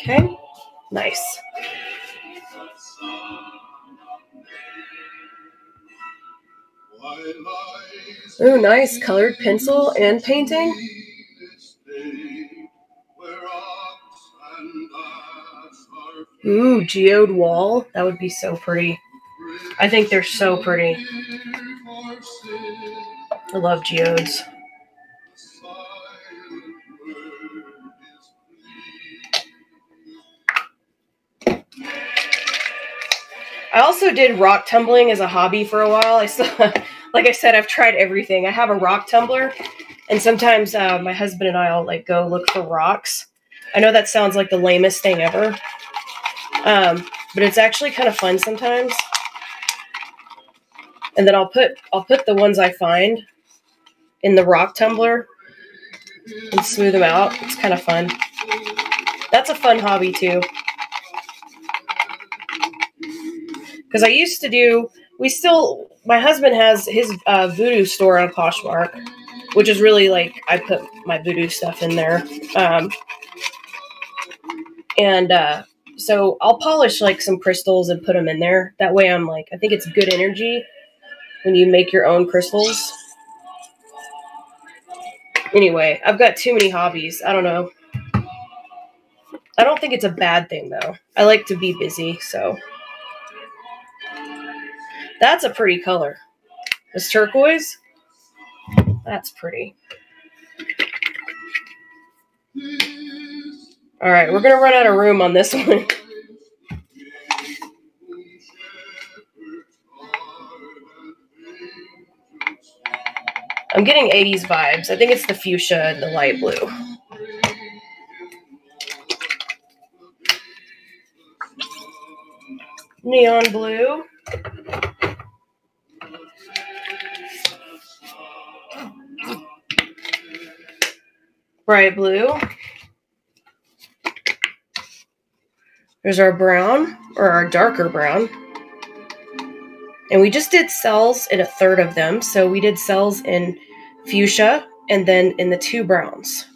Okay, nice. Ooh, nice. Colored pencil and painting. Ooh, geode wall. That would be so pretty. I think they're so pretty. I love geodes. Also did rock tumbling as a hobby for a while. I still, like I said, I've tried everything. I have a rock tumbler, and sometimes uh, my husband and I'll like go look for rocks. I know that sounds like the lamest thing ever, um, but it's actually kind of fun sometimes. And then I'll put I'll put the ones I find in the rock tumbler and smooth them out. It's kind of fun. That's a fun hobby too. Because I used to do. We still, my husband has his uh, voodoo store on Poshmark, which is really like I put my voodoo stuff in there. Um, and uh, so I'll polish like some crystals and put them in there. That way, I'm like, I think it's good energy when you make your own crystals. Anyway, I've got too many hobbies. I don't know. I don't think it's a bad thing though. I like to be busy, so. That's a pretty color. This turquoise? That's pretty. All right, we're going to run out of room on this one. I'm getting 80s vibes. I think it's the fuchsia and the light blue. Neon blue. Bright blue. There's our brown, or our darker brown. And we just did cells in a third of them. So we did cells in fuchsia and then in the two browns.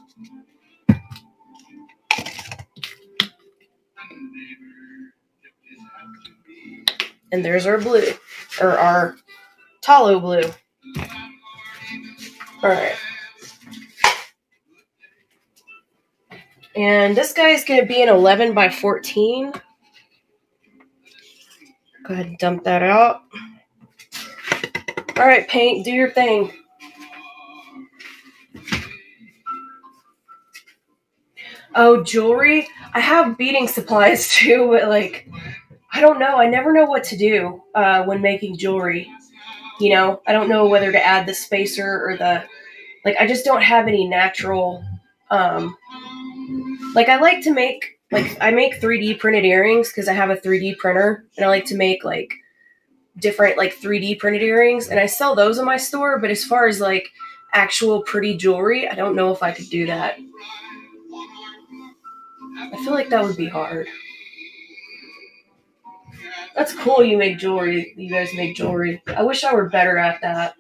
And there's our blue, or our phthalo blue. All right. And this guy is going to be an 11 by 14. Go ahead and dump that out. All right, paint, do your thing. Oh, jewelry. I have beading supplies too, but like, I don't know. I never know what to do uh, when making jewelry. You know, I don't know whether to add the spacer or the, like, I just don't have any natural, um, like, I like to make like I make 3D printed earrings because I have a 3D printer and I like to make like different like 3D printed earrings and I sell those in my store, but as far as like actual pretty jewelry, I don't know if I could do that. I feel like that would be hard. That's cool you make jewelry. You guys make jewelry. I wish I were better at that.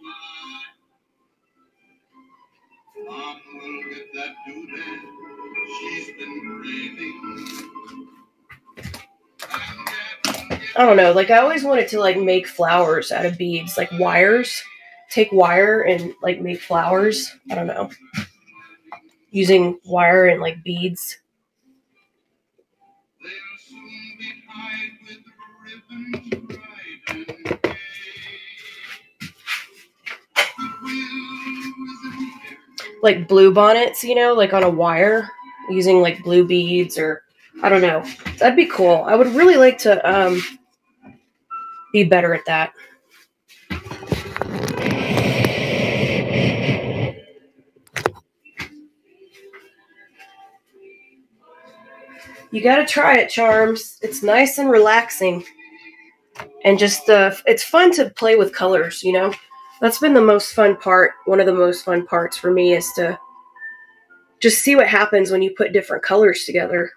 I don't know. Like I always wanted to like make flowers out of beads, like wires. Take wire and like make flowers. I don't know. Using wire and like beads. Like blue bonnets, you know, like on a wire using like blue beads or I don't know. That'd be cool. I would really like to um be better at that. You got to try it, Charms. It's nice and relaxing. And just, uh, it's fun to play with colors, you know? That's been the most fun part. One of the most fun parts for me is to just see what happens when you put different colors together.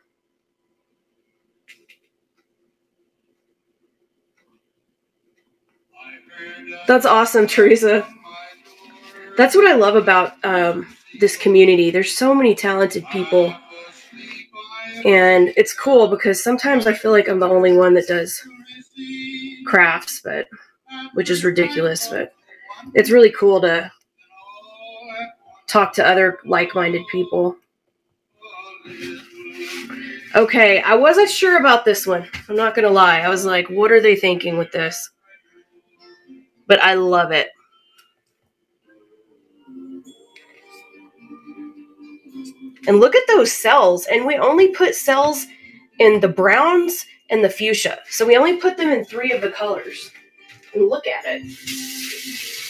That's awesome, Teresa. That's what I love about um, this community. There's so many talented people. And it's cool because sometimes I feel like I'm the only one that does crafts, but which is ridiculous, but it's really cool to talk to other like-minded people. Okay, I wasn't sure about this one. I'm not going to lie. I was like, what are they thinking with this? but I love it. And look at those cells. And we only put cells in the browns and the fuchsia. So we only put them in three of the colors. And look at it.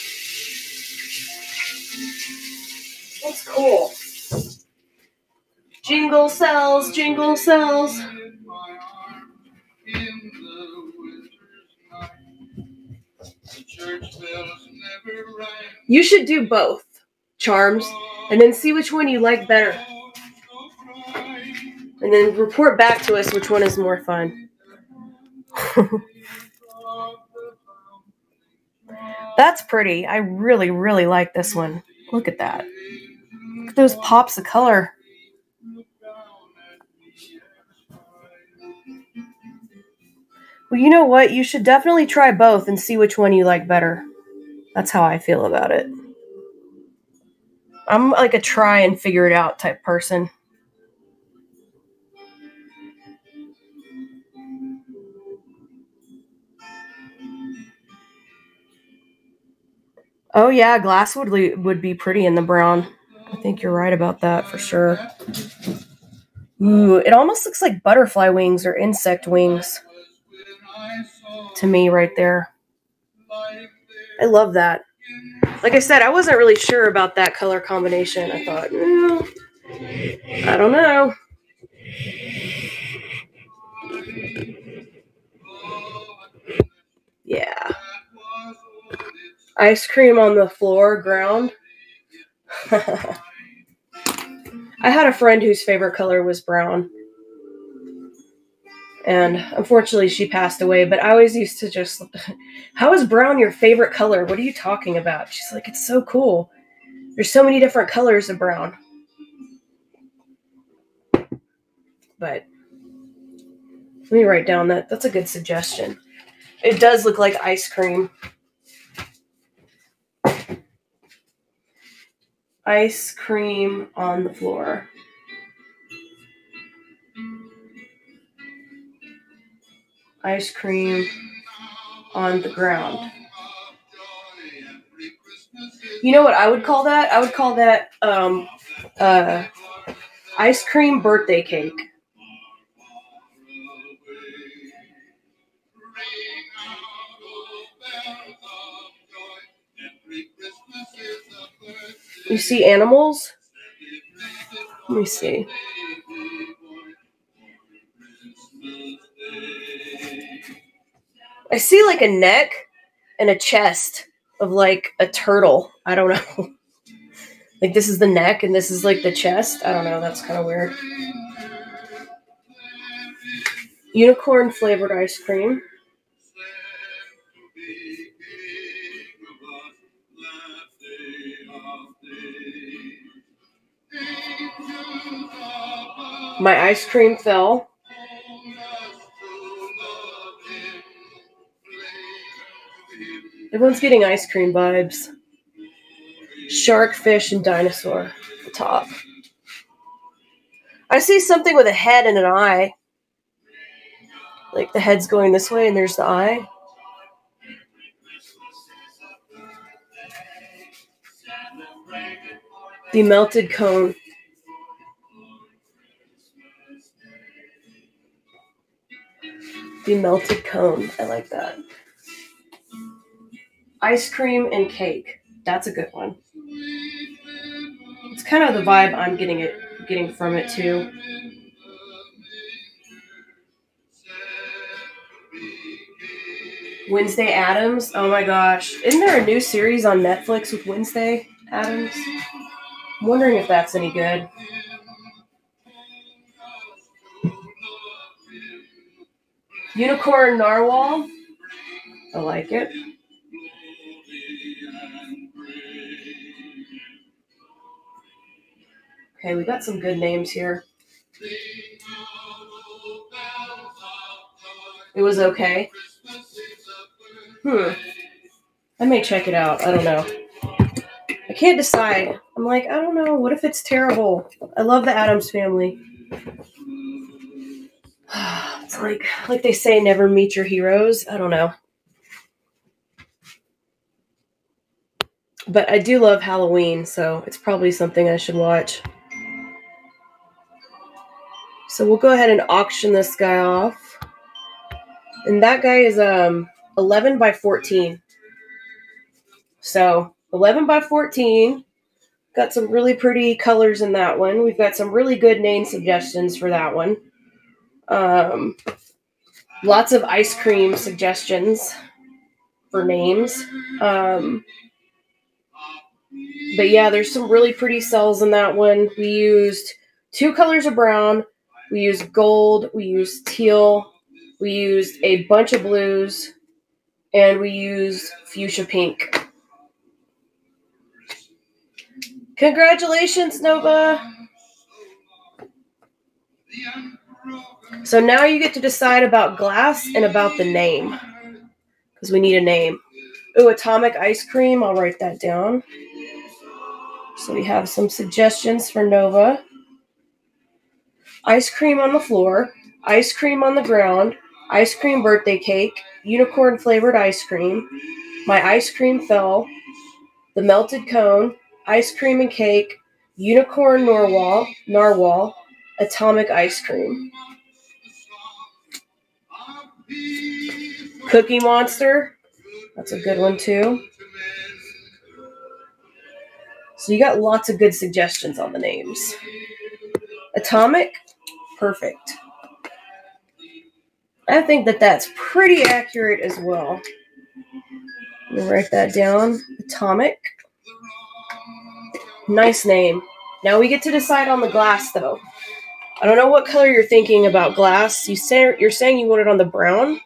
That's cool. Jingle cells, jingle cells. You should do both, Charms, and then see which one you like better. And then report back to us which one is more fun. That's pretty. I really, really like this one. Look at that at those pops of color. Well, you know what? You should definitely try both and see which one you like better. That's how I feel about it. I'm like a try and figure it out type person. Oh yeah, glass would would be pretty in the brown. I think you're right about that for sure. Ooh, it almost looks like butterfly wings or insect wings to me right there. I love that. Like I said, I wasn't really sure about that color combination. I thought, mm, I don't know. Yeah. Ice cream on the floor, ground. I had a friend whose favorite color was brown. And unfortunately, she passed away. But I always used to just, how is brown your favorite color? What are you talking about? She's like, it's so cool. There's so many different colors of brown. But let me write down that. That's a good suggestion. It does look like ice cream. Ice cream on the floor. Ice cream on the ground. You know what I would call that? I would call that um, uh, ice cream birthday cake. You see animals? Let me see. I see like a neck and a chest of like a turtle. I don't know. like this is the neck and this is like the chest. I don't know. That's kind of weird. Unicorn flavored ice cream. My ice cream fell. Everyone's getting ice cream vibes. Shark, fish, and dinosaur the top. I see something with a head and an eye. Like the head's going this way and there's the eye. The melted cone. The melted cone. I like that. Ice cream and cake. That's a good one. It's kind of the vibe I'm getting it getting from it too. Wednesday Addams. Oh my gosh. Isn't there a new series on Netflix with Wednesday Addams? I'm wondering if that's any good. Unicorn Narwhal. I like it. Okay, we got some good names here. It was okay. Hmm. I may check it out. I don't know. I can't decide. I'm like, I don't know. What if it's terrible? I love the Addams family. It's like like they say never meet your heroes. I don't know. But I do love Halloween, so it's probably something I should watch. So we'll go ahead and auction this guy off. And that guy is um 11 by 14. So 11 by 14. Got some really pretty colors in that one. We've got some really good name suggestions for that one. Um, lots of ice cream suggestions for names. Um, but yeah, there's some really pretty cells in that one. We used two colors of brown. We used gold. We used teal. We used a bunch of blues. And we used fuchsia pink. Congratulations, Nova. So now you get to decide about glass and about the name. Because we need a name. Ooh, atomic ice cream. I'll write that down. So we have some suggestions for Nova. Ice cream on the floor. Ice cream on the ground. Ice cream birthday cake. Unicorn flavored ice cream. My ice cream fell. the melted cone, ice cream and cake, unicorn narwhal, narwhal, atomic ice cream. Cookie Monster, that's a good one too. So you got lots of good suggestions on the names. Atomic, perfect. I think that that's pretty accurate as well. Write that down. Atomic. Nice name. Now we get to decide on the glass, though. I don't know what color you're thinking about glass. You say you're saying you want it on the brown,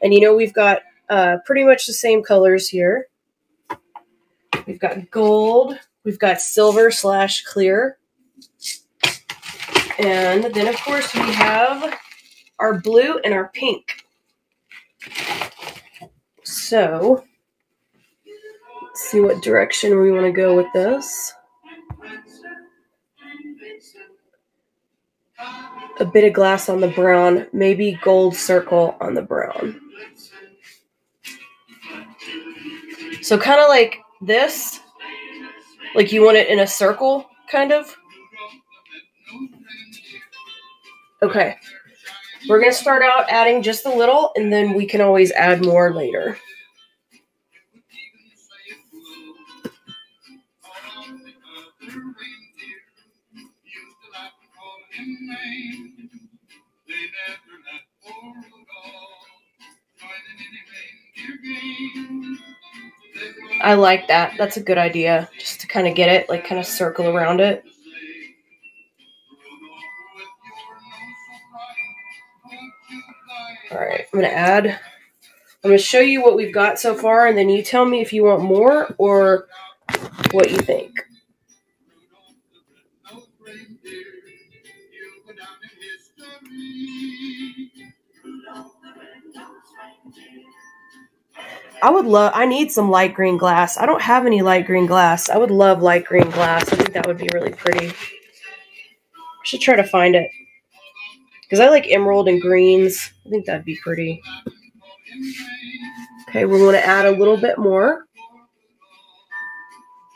and you know we've got uh, pretty much the same colors here. We've got gold. We've got silver slash clear. And then, of course, we have our blue and our pink. So, let's see what direction we want to go with this. A bit of glass on the brown, maybe gold circle on the brown. So, kind of like this, like you want it in a circle, kind of. Okay. We're going to start out adding just a little, and then we can always add more later. I like that. That's a good idea. Just to kind of get it, like kind of circle around it. All right, I'm to add, I'm to show you what we've got so far, and then you tell me if you want more or what you think. I would love, I need some light green glass. I don't have any light green glass. I would love light green glass. I think that would be really pretty. I should try to find it. Because I like emerald and greens. I think that'd be pretty. Okay, we want to add a little bit more.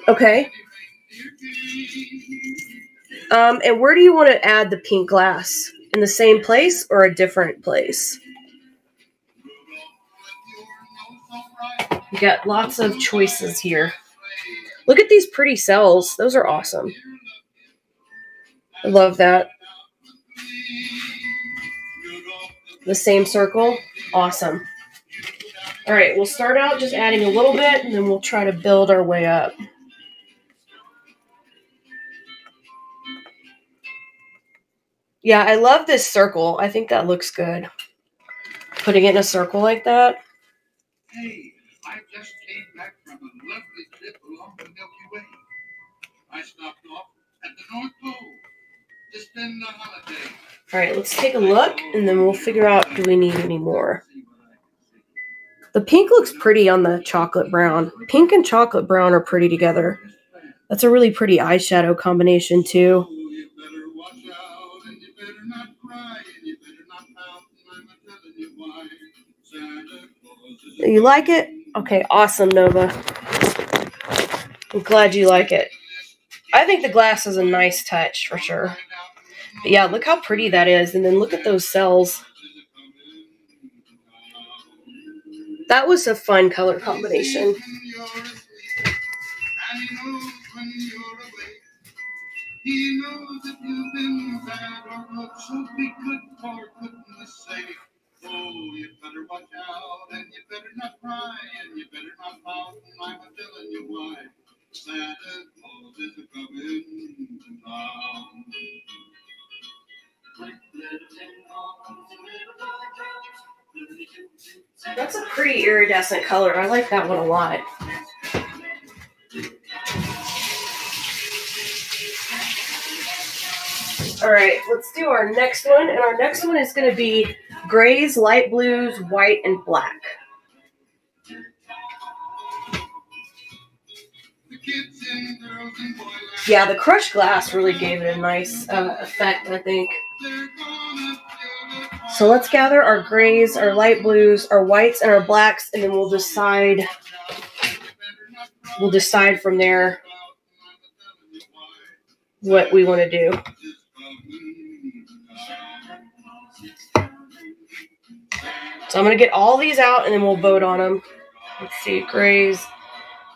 Okay. Um, and where do you want to add the pink glass? In the same place or a different place? You got lots of choices here. Look at these pretty cells. Those are awesome. I love that. The same circle. Awesome. All right, we'll start out just adding a little bit, and then we'll try to build our way up. Yeah, I love this circle. I think that looks good. Putting it in a circle like that. Hey, I just came back from a lovely trip along the Milky Way. I stopped off at the North Pole to spend the holiday. All right, let's take a look, and then we'll figure out do we need any more. The pink looks pretty on the chocolate brown. Pink and chocolate brown are pretty together. That's a really pretty eyeshadow combination, too. Oh, you like it? Okay, awesome, Nova. I'm glad you like it. I think the glass is a nice touch for sure. But yeah, look how pretty that is. And then look at those cells. That was a fun color combination. He knows that you've been bad or so be good for goodness sake. Oh, you better watch out and you better not cry and you better not pout. I'm telling you why. Santa Claus is coming to town. That's a pretty iridescent color. I like that one a lot. All right, let's do our next one. And our next one is going to be grays, light blues, white, and black. Yeah, the crushed glass really gave it a nice uh, effect, I think. So let's gather our grays, our light blues, our whites, and our blacks, and then we'll decide we'll decide from there what we want to do. So I'm going to get all these out and then we'll vote on them. Let's see, grays,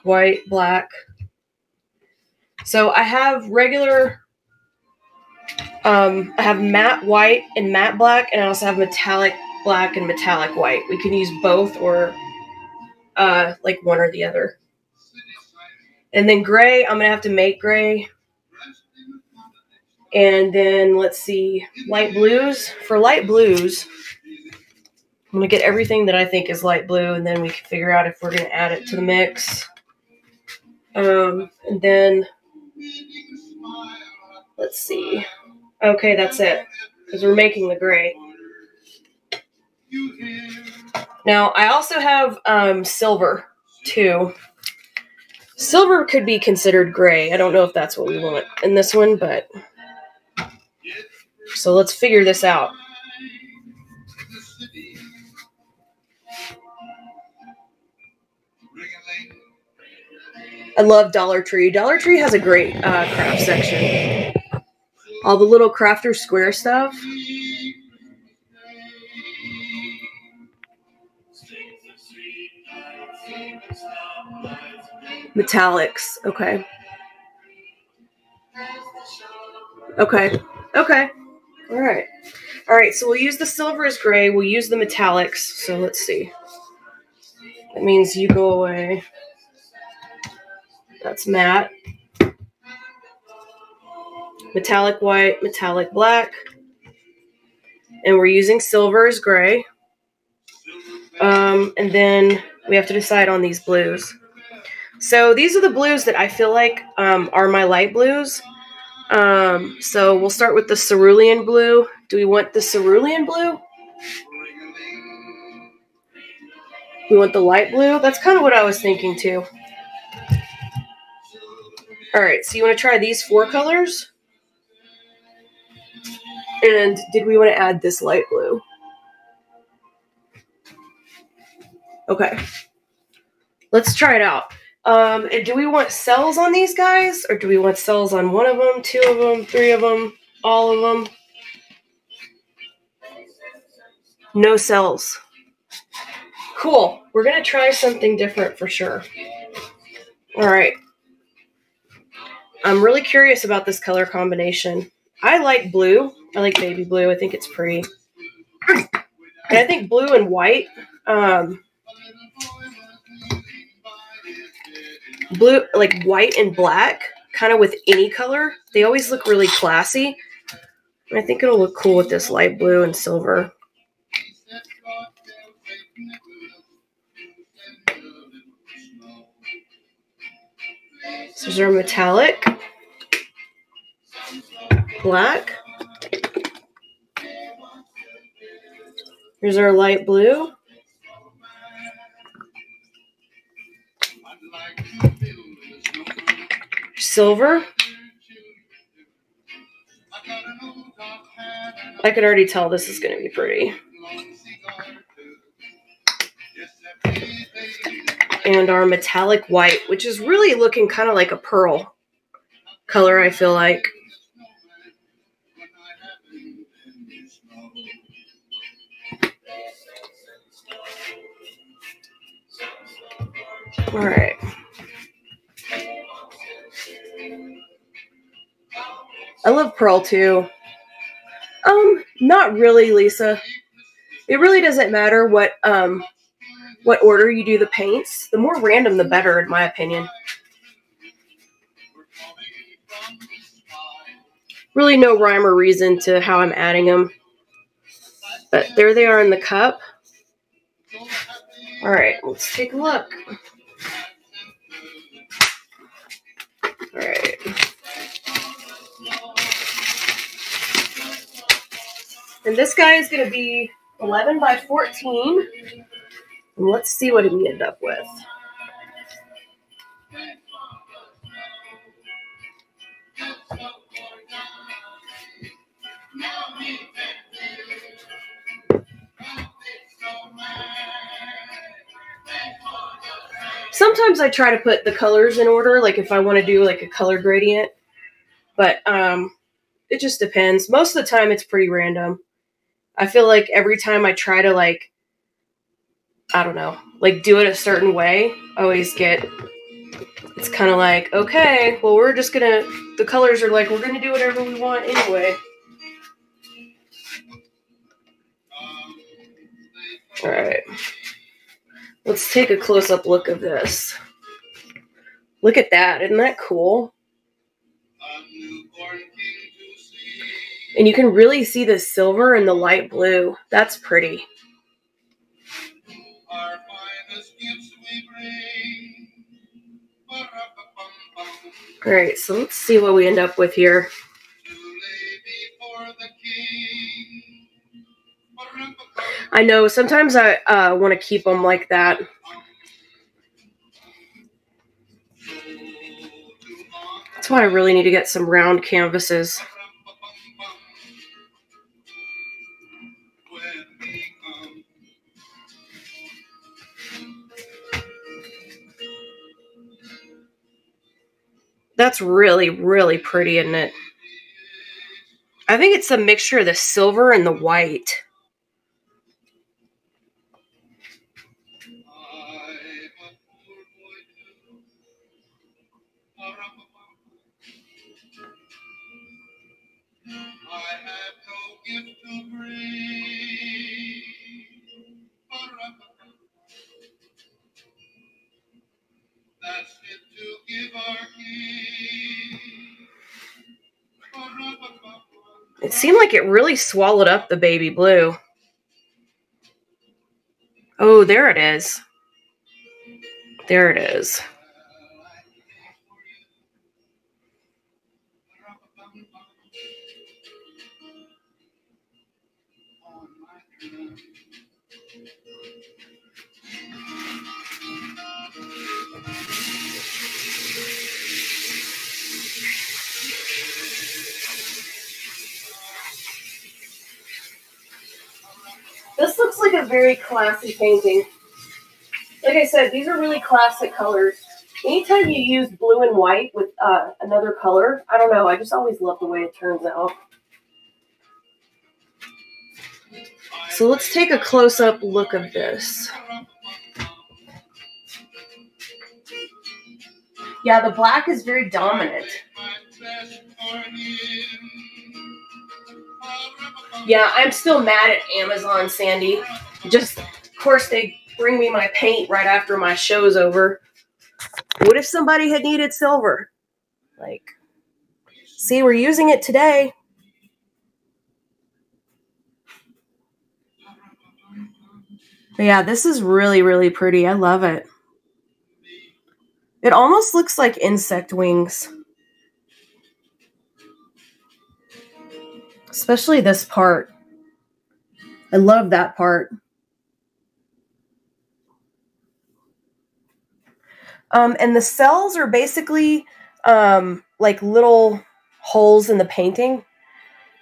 white, black. So I have regular, um, I have matte white and matte black, and I also have metallic black and metallic white. We can use both or uh, like one or the other. And then gray, I'm going to have to make gray. And then let's see, light blues. For light blues, I'm to get everything that I think is light blue, and then we can figure out if we're to add it to the mix. Um, and then, let's see. Okay, that's it, because we're making the gray. Now, I also have um, silver, too. Silver could be considered gray. I don't know if that's what we want in this one, but... So let's figure this out. I love Dollar Tree. Dollar Tree has a great uh, craft section. All the little Crafter's Square stuff. Metallics. Okay. Okay. Okay. All right. All right. So we'll use the silver as gray. We'll use the metallics. So let's see. That means you go away. That's matte. Metallic white, metallic black. And we're using silver as gray. Um, and then we have to decide on these blues. So these are the blues that I feel like um, are my light blues. Um, so we'll start with the cerulean blue. Do we want the cerulean blue? We want the light blue? That's kind of what I was thinking too. All right, so you want to try these four colors? And did we want to add this light blue? Okay. Let's try it out. Um, and do we want cells on these guys? Or do we want cells on one of them, two of them, three of them, all of them? No cells. Cool. We're going to try something different for sure. All right. I'm really curious about this color combination. I like blue. I like baby blue. I think it's pretty. And I think blue and white um, blue, like white and black, kind of with any color. They always look really classy. I think it'll look cool with this light blue and silver. So there's our metallic, black. Here's our light blue. silver. I can already tell this is going to be pretty. And our metallic white, which is really looking kind of like a pearl color, I feel like. All right. I love Pearl too. Um, not really, Lisa. It really doesn't matter what um what order you do the paints. The more random the better in my opinion. Really no rhyme or reason to how I'm adding them. But there they are in the cup. All right, let's take a look. All right. And this guy is going to be 11 by 14. Let's see what we end up with. sometimes I try to put the colors in order, like if I want to do like a color gradient. But um, it just depends. Most of the time, it's pretty random. I feel like every time I try to like, I don't know, like do it a certain way, always get. It's kind of like, okay, well, we're just gonna. The colors are like, we're gonna do whatever we want anyway. All right. Let's take a close up look of this. Look at that. Isn't that cool? And you can really see the silver and the light blue. That's pretty. All right, so let's see what we end up with here. I know sometimes I uh, want to keep them like that. That's why I really need to get some round canvases. That's really, really pretty, isn't it? I think it's a mixture of the silver and the white. It seemed like it really swallowed up the baby blue. Oh, there it is. There it is. This looks like a very classy painting. Like I said, these are really classic colors. Anytime you use blue and white with uh, another color, I don't know, I just always love the way it turns out. So let's take a close-up look of this. Yeah, the black is very dominant. Yeah, I'm still mad at Amazon, Sandy. Just, of course, they bring me my paint right after my show's over. What if somebody had needed silver? Like, see, we're using it today. But yeah, this is really, really pretty. I love it. It almost looks like insect wings. Especially this part. I love that part. Um, and the cells are basically um, like little holes in the painting.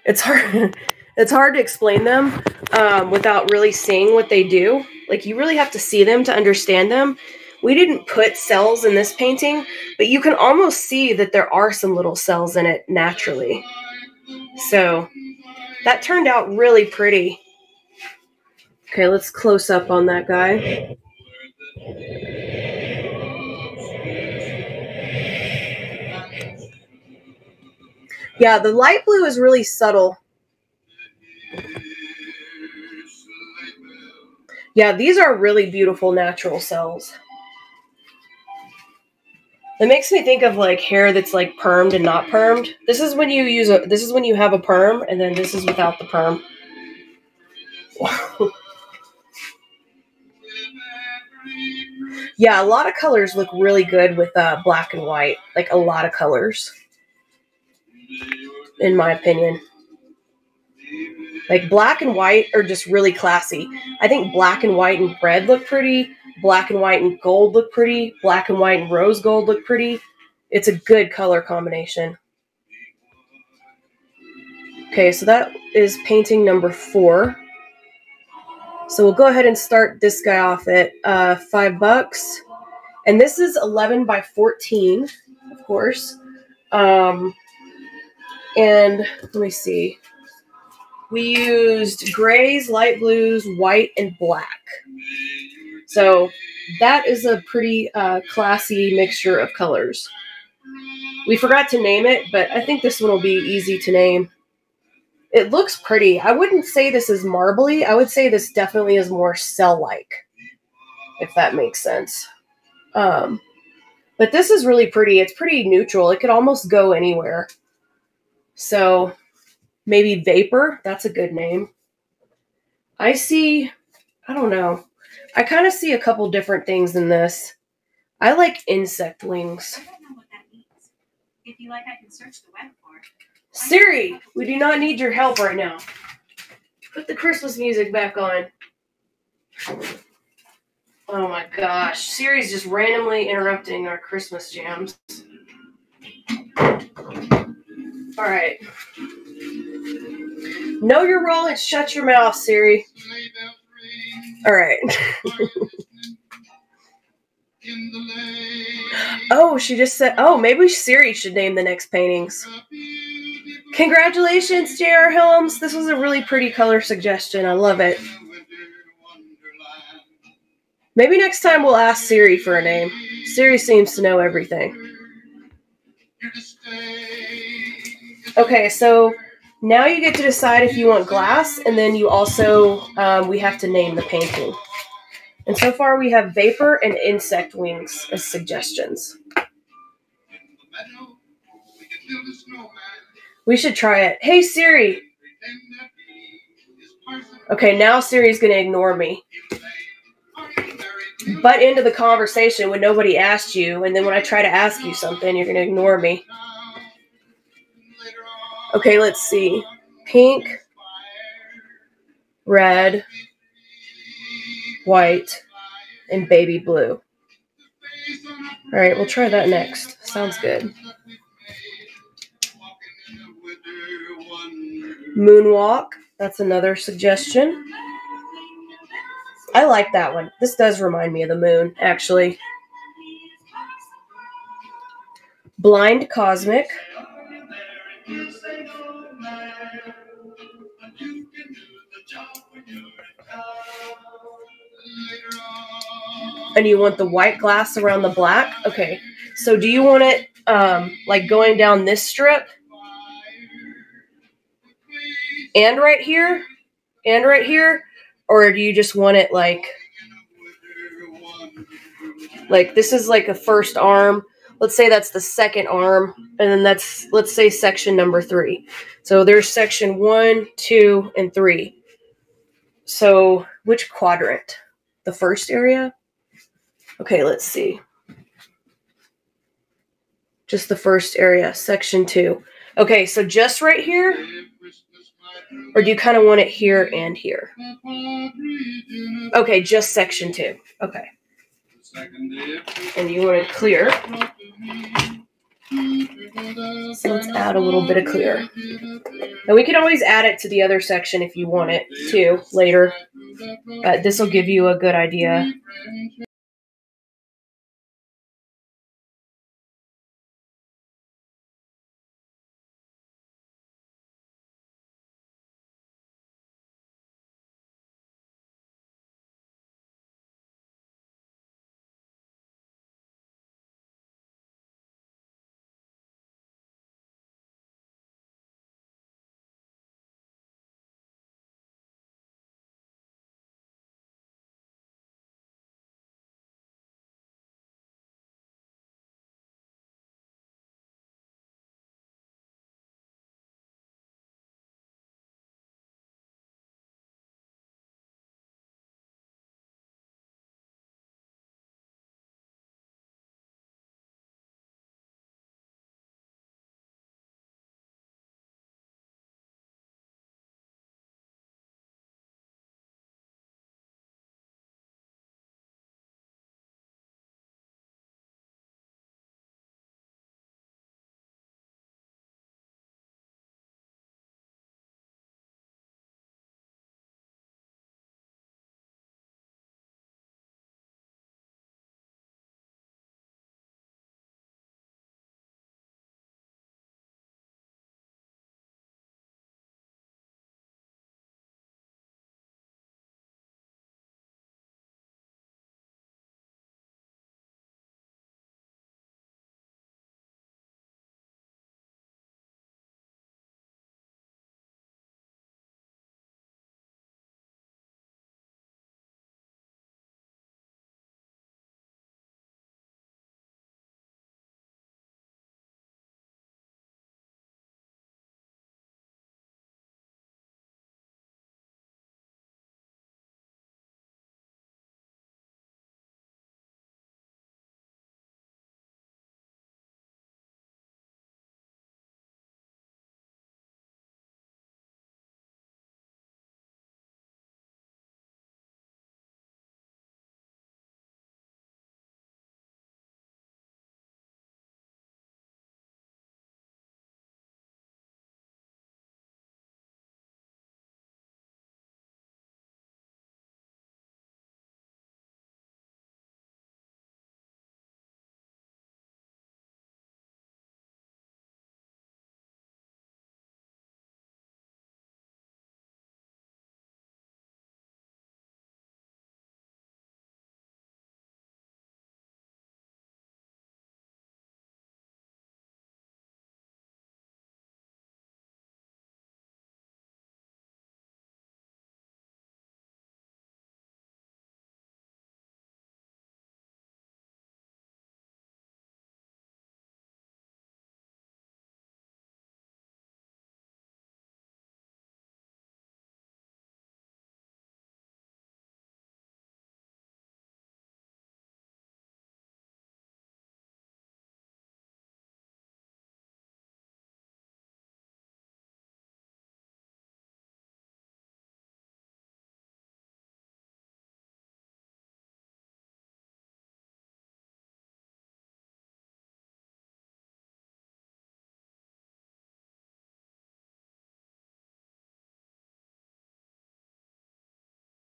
It's hard. it's hard to explain them um, without really seeing what they do. Like you really have to see them to understand them. We didn't put cells in this painting, but you can almost see that there are some little cells in it naturally. So that turned out really pretty. Okay, let's close up on that guy. Yeah, the light blue is really subtle. Yeah, these are really beautiful natural cells. It makes me think of like hair that's like permed and not permed. This is when you use a this is when you have a perm and then this is without the perm. yeah, a lot of colors look really good with uh, black and white. Like a lot of colors. In my opinion. Like black and white are just really classy. I think black and white and red look pretty black and white and gold look pretty. Black and white and rose gold look pretty. It's a good color combination. Okay, so that is painting number four. So we'll go ahead and start this guy off at uh, five bucks. And this is 11 by 14, of course. Um, and let me see. We used grays, light blues, white, and black. So that is a pretty uh, classy mixture of colors. We forgot to name it, but I think this one will be easy to name. It looks pretty. I wouldn't say this is marbly. I would say this definitely is more cell-like, if that makes sense. Um, but this is really pretty. It's pretty neutral. It could almost go anywhere. So maybe Vapor. That's a good name. I see, I don't know. I kind of see a couple different things in this. I like insect wings. I don't know what that means. If you like, I can search the web for it. Siri, we do not need your help right now. Put the Christmas music back on. Oh my gosh. Siri's just randomly interrupting our Christmas jams. All right. Know your role and shut your mouth, Siri. All right. oh, she just said, oh, maybe Siri should name the next paintings. Congratulations, J.R. Helms. This was a really pretty color suggestion. I love it. Maybe next time we'll ask Siri for a name. Siri seems to know everything. Okay, so now you get to decide if you want glass, and then you also, um, we have to name the painting. And so far we have vapor and insect wings as suggestions. We should try it. Hey Siri. Okay, now Siri's to ignore me. Butt into the conversation when nobody asked you, and then when I try to ask you something, you're to ignore me. Okay, let's see. Pink, red, white, and baby blue. All right, we'll try that next. Sounds good. Moonwalk, that's another suggestion. I like that one. This does remind me of the moon, actually. Blind Cosmic. And you want the white glass around the black? Okay. So do you want it um, like going down this strip? And right here? And right here? Or do you just want it like like this is like a first arm let's say that's the second arm and then that's let's say section number three. So there's section one two and three. So which quadrant? The first area? Okay let's see. Just the first area section two. Okay so just right here? Or do you kind of want it here and here? Okay just section two. Okay. And you want it clear. So let's add a little bit of clear. And we can always add it to the other section if you want it to later. But this will give you a good idea.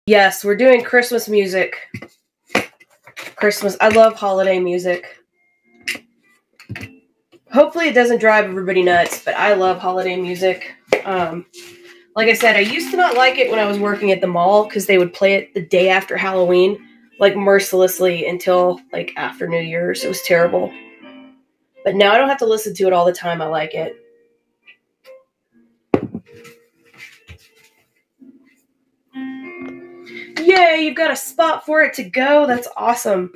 Yes, we're doing Christmas music. Christmas. I love holiday music. Hopefully, it doesn't drive everybody nuts, but I love holiday music. Um, like I said, I used to not like it when I was working at the mall because they would play it the day after Halloween, like mercilessly until like after New Year's. It was terrible. But now I don't have to listen to it all the time. I like it. Yay, you've got a spot for it to go. That's awesome.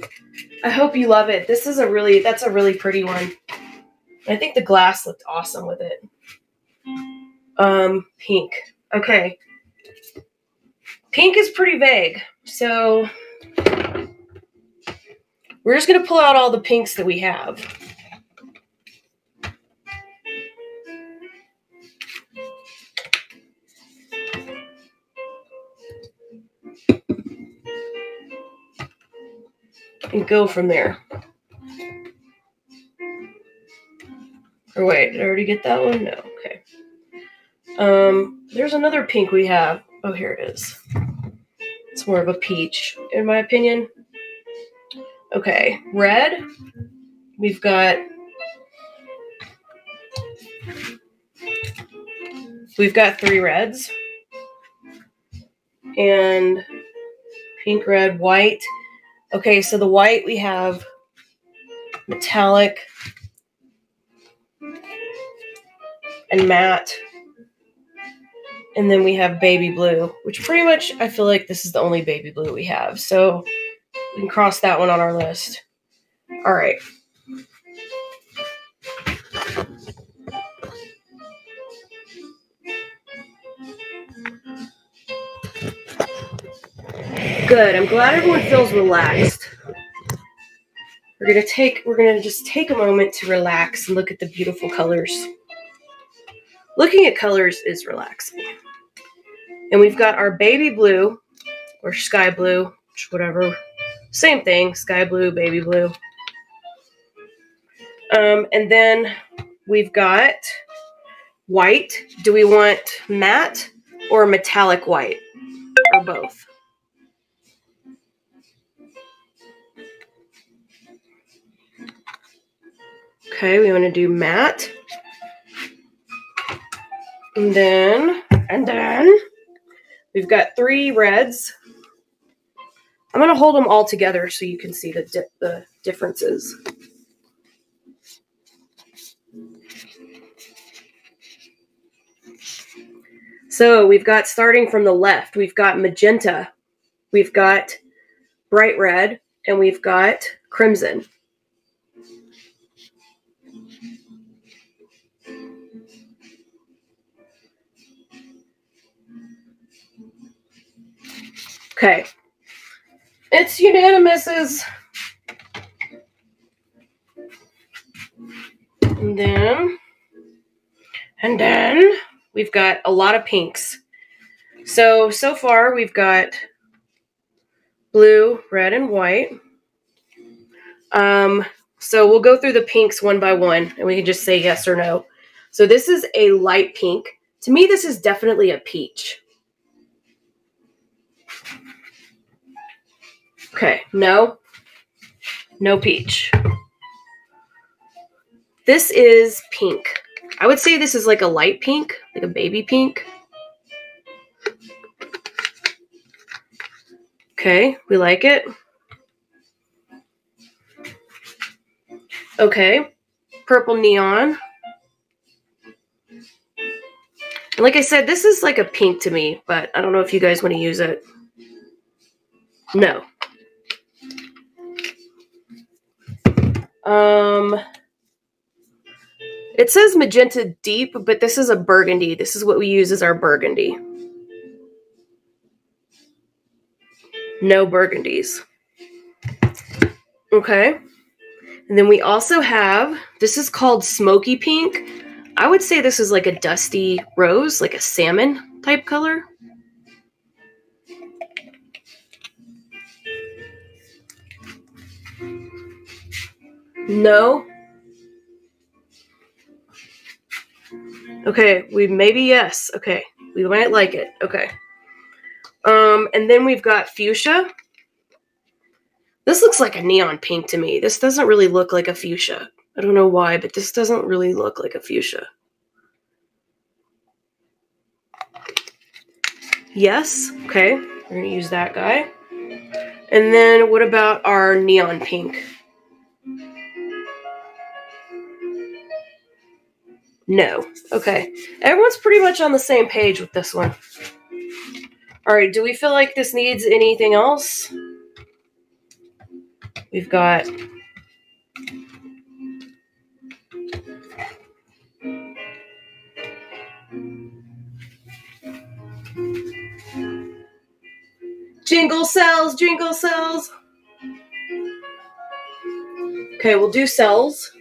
I hope you love it. This is a really, that's a really pretty one. I think the glass looked awesome with it. Um, pink. Okay. Pink is pretty vague. So we're just going to pull out all the pinks that we have. And go from there. Or wait, did I already get that one? No, okay. Um, there's another pink we have. Oh, here it is. It's more of a peach, in my opinion. Okay, red. We've got. We've got three reds. And pink, red, white, Okay, so the white we have metallic and matte. And then we have baby blue, which pretty much I feel like this is the only baby blue we have. So we can cross that one on our list. All right. Good. I'm glad everyone feels relaxed. We're gonna take we're gonna just take a moment to relax and look at the beautiful colors. Looking at colors is relaxing. And we've got our baby blue or sky blue, whatever. Same thing, sky blue, baby blue. Um, and then we've got white. Do we want matte or metallic white? Or both? Okay, we want to do matte. And then, and then we've got three reds. I'm going to hold them all together so you can see the, di the differences. So we've got starting from the left, we've got magenta, we've got bright red, and we've got crimson. Okay. It's unanimous. And then, and then we've got a lot of pinks. So, so far we've got blue, red, and white. Um, so we'll go through the pinks one by one and we can just say yes or no. So this is a light pink. To me, this is definitely a peach. Okay, no. No peach. This is pink. I would say this is like a light pink, like a baby pink. Okay, we like it. Okay, purple neon. And like I said, this is like a pink to me, but I don't know if you guys want to use it. No. Um, it says magenta deep, but this is a burgundy. This is what we use as our burgundy. No burgundies. Okay. And then we also have, this is called smoky pink. I would say this is like a dusty rose, like a salmon type color. No. Okay, we maybe yes. Okay, we might like it. Okay. Um, and then we've got fuchsia. This looks like a neon pink to me. This doesn't really look like a fuchsia. I don't know why, but this doesn't really look like a fuchsia. Yes, okay. We're gonna use that guy. And then what about our neon pink? No. Okay. Everyone's pretty much on the same page with this one. All right, do we feel like this needs anything else? We've got Jingle cells, jingle cells. Okay, we'll do cells.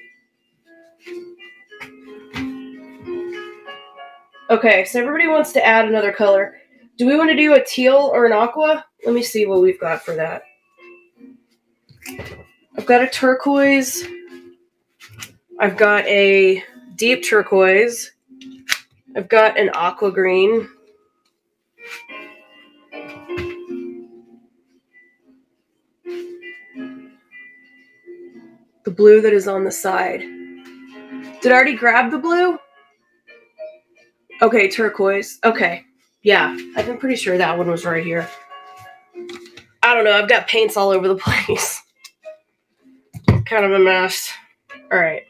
Okay, so everybody wants to add another color. Do we want to do a teal or an aqua? Let me see what we've got for that. I've got a turquoise. I've got a deep turquoise. I've got an aqua green. The blue that is on the side. Did I already grab the blue? Okay, turquoise. Okay. Yeah, I've been pretty sure that one was right here. I don't know. I've got paints all over the place. kind of a mess. All right.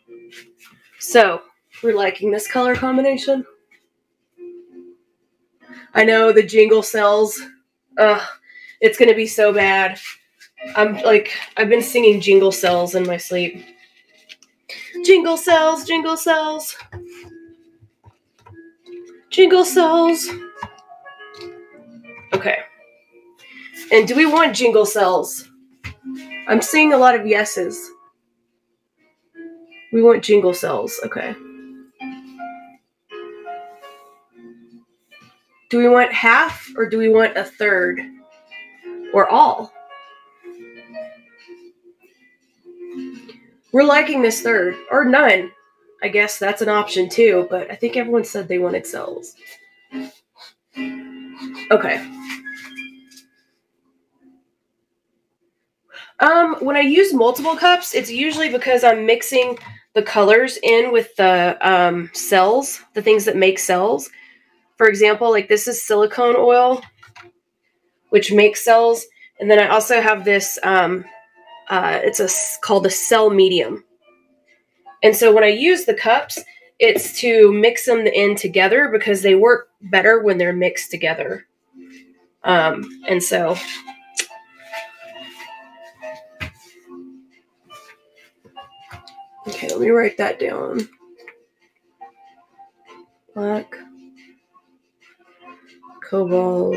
So, we're liking this color combination. I know the jingle cells. Ugh, it's going to be so bad. I'm like, I've been singing jingle cells in my sleep. Jingle cells, jingle cells. Jingle cells. Okay. And do we want jingle cells? I'm seeing a lot of yeses. We want jingle cells. Okay. Do we want half or do we want a third? Or all? We're liking this third. Or none. I guess that's an option too, but I think everyone said they wanted cells. Okay. Um, when I use multiple cups, it's usually because I'm mixing the colors in with the um, cells, the things that make cells. For example, like this is silicone oil, which makes cells. And then I also have this, um, uh, it's a, called a cell medium. And so when I use the cups, it's to mix them in together because they work better when they're mixed together. Um, and so Okay, let me write that down. Black, cobalt,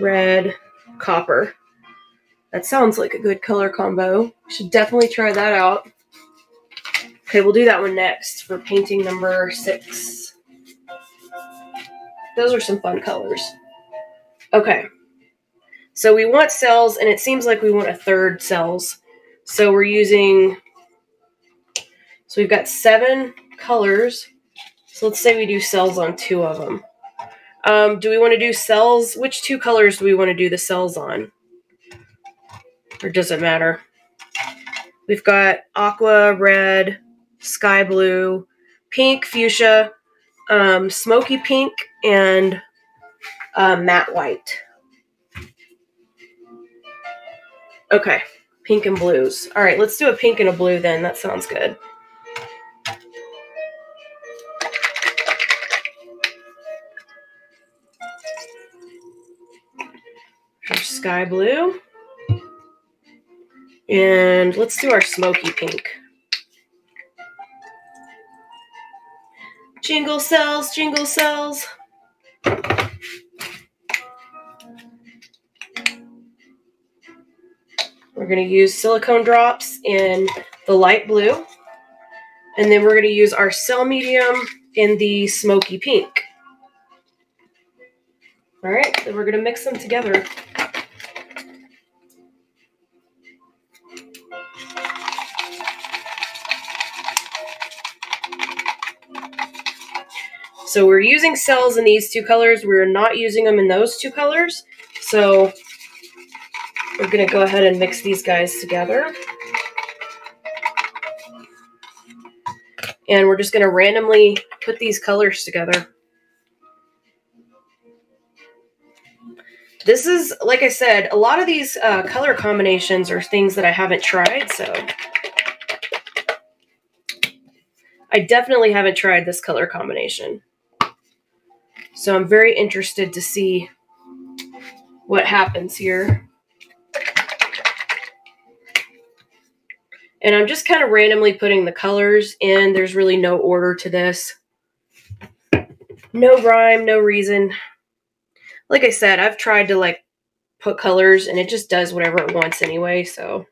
red, copper. That sounds like a good color combo. Should definitely try that out. Okay, we'll do that one next for painting number six. Those are some fun colors. Okay. So we want cells, and it seems like we want a third cells. So we're using, so we've got seven colors. So let's say we do cells on two of them. Um, do we want to do cells? Which two colors do we want to do the cells on? Or does it matter? We've got aqua, red, sky blue, pink, fuchsia, um, smoky pink, and uh, matte white. Okay. Pink and blues. All right, let's do a pink and a blue then. That sounds good. Sky blue. And let's do our smoky pink. Jingle cells, jingle cells. We're going to use silicone drops in the light blue. And then we're going to use our cell medium in the smoky pink. All right, then we're going to mix them together. So we're using cells in these two colors. We're not using them in those two colors. So we're going to go ahead and mix these guys together. And we're just going to randomly put these colors together. This is, like I said, a lot of these uh, color combinations are things that I haven't tried, so I definitely haven't tried this color combination. So I'm very interested to see what happens here. And I'm just kind of randomly putting the colors in. There's really no order to this. No rhyme, no reason like I said, I've tried to like put colors and it just does whatever it wants anyway, so.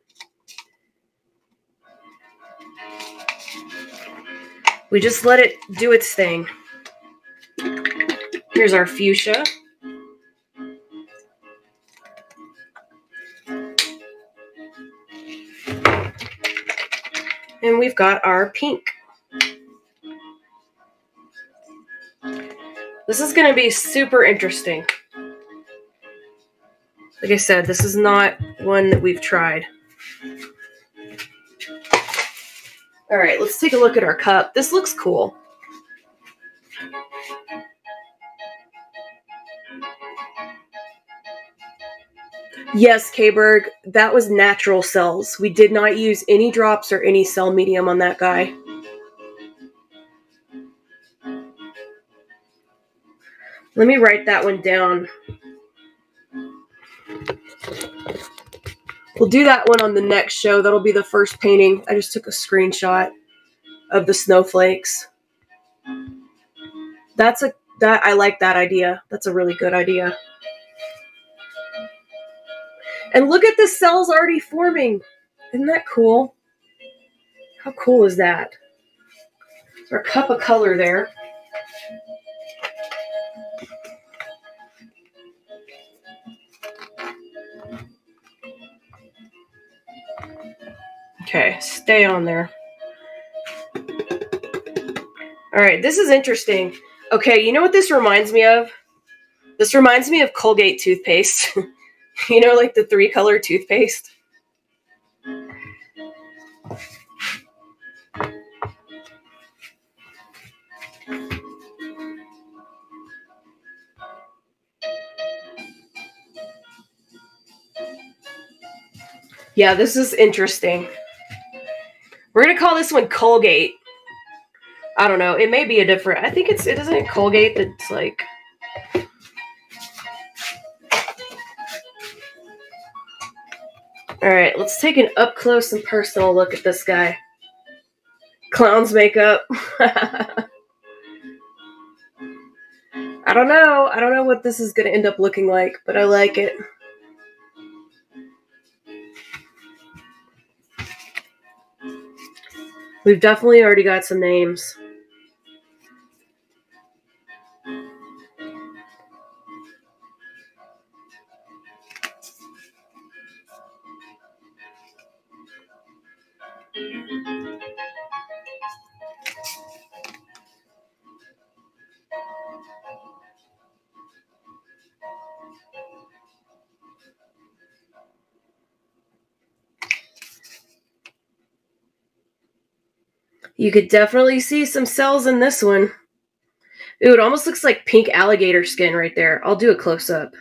We just let it do its thing. Here's our fuchsia. And we've got our pink. This is going to be super interesting. Like I said, this is not one that we've tried. All right, let's take a look at our cup. This looks cool. Yes, Kberg, that was natural cells. We did not use any drops or any cell medium on that guy. Let me write that one down. We'll do that one on the next show. That'll be the first painting. I just took a screenshot of the snowflakes. That's a that I like that idea. That's a really good idea. And look at the cells already forming. Isn't that cool? How cool is that? Our cup of color there. Okay, stay on there. All right, this is interesting. Okay, you know what this reminds me of? This reminds me of Colgate toothpaste. you know, like the three color toothpaste. Yeah, this is interesting. We're gonna call this one Colgate. I don't know. It may be a different. I think it's it isn't Colgate that's like. All right, let's take an up close and personal look at this guy. Clown's makeup. I don't know. I don't know what this is going to end up looking like, but I like it. We've definitely already got some names. You could definitely see some cells in this one. Ooh, it almost looks like pink alligator skin right there. I'll do a close-up.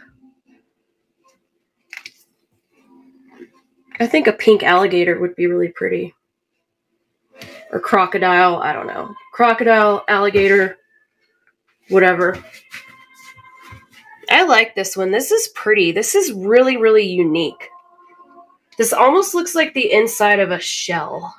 I think a pink alligator would be really pretty. Or crocodile, I don't know. Crocodile, alligator, whatever. I like this one. This is pretty. This is really, really unique. This almost looks like the inside of a shell.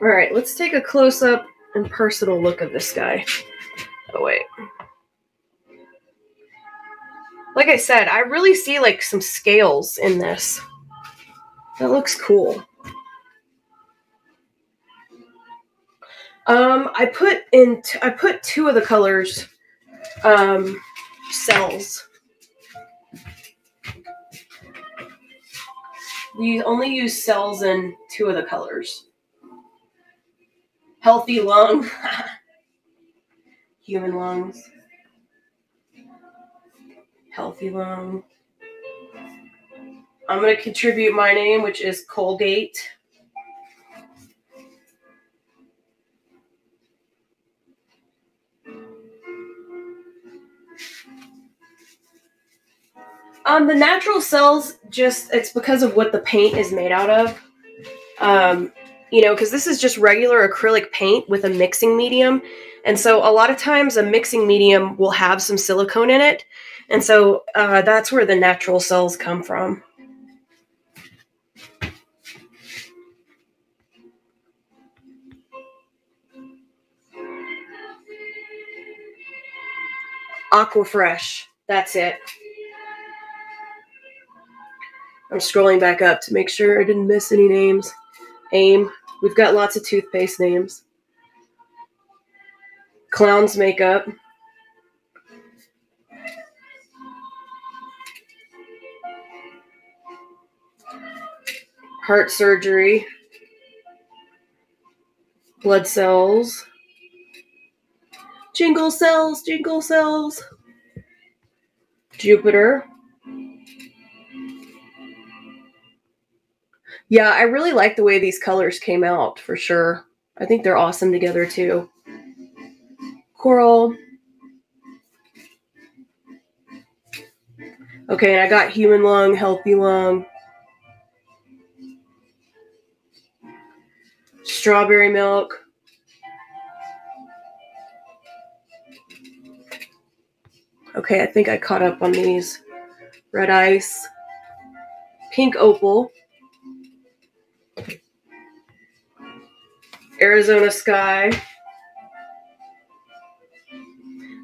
All right, let's take a close up and personal look of this guy. Oh, wait. Like I said, I really see like some scales in this. That looks cool. Um, I put in, I put two of the colors, um, cells. We only use cells in two of the colors. Healthy lung. Human lungs. Healthy lung. I'm going to contribute my name, which is Colgate. Um, the natural cells just it's because of what the paint is made out of. Um, you know, because this is just regular acrylic paint with a mixing medium. And so a lot of times a mixing medium will have some silicone in it. And so uh, that's where the natural cells come from. Aquafresh. That's it. I'm scrolling back up to make sure I didn't miss any names. AIM. We've got lots of toothpaste names. Clown's makeup. Heart surgery. Blood cells. Jingle cells, jingle cells. Jupiter. Yeah, I really like the way these colors came out for sure. I think they're awesome together too. Coral. Okay, and I got human lung, healthy lung. Strawberry milk. Okay, I think I caught up on these. Red ice. Pink opal. Arizona sky.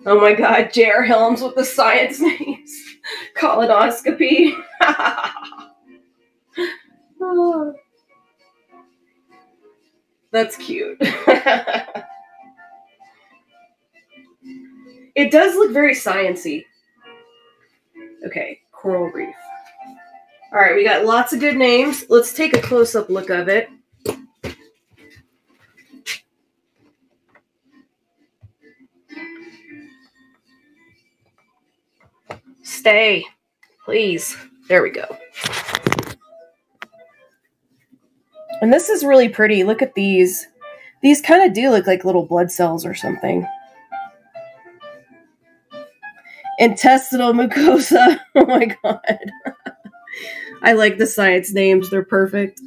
Oh my god, J.R. Helms with the science names. Colonoscopy. That's cute. It does look very sciency. Okay, coral reef. All right, we got lots of good names. Let's take a close-up look of it. Stay, please. There we go. And this is really pretty. Look at these. These kind of do look like little blood cells or something. Intestinal mucosa. Oh my god. I like the science names. They're perfect.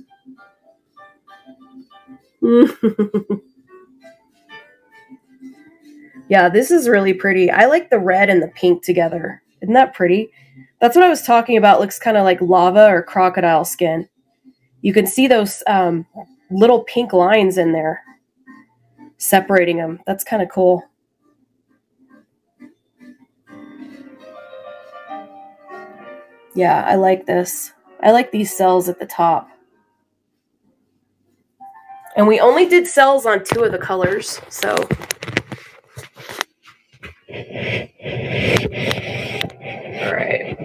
yeah, this is really pretty. I like the red and the pink together. Isn't that pretty? That's what I was talking about. Looks kind of like lava or crocodile skin. You can see those um, little pink lines in there separating them. That's kind of cool. Yeah, I like this. I like these cells at the top. And we only did cells on two of the colors, so. All right.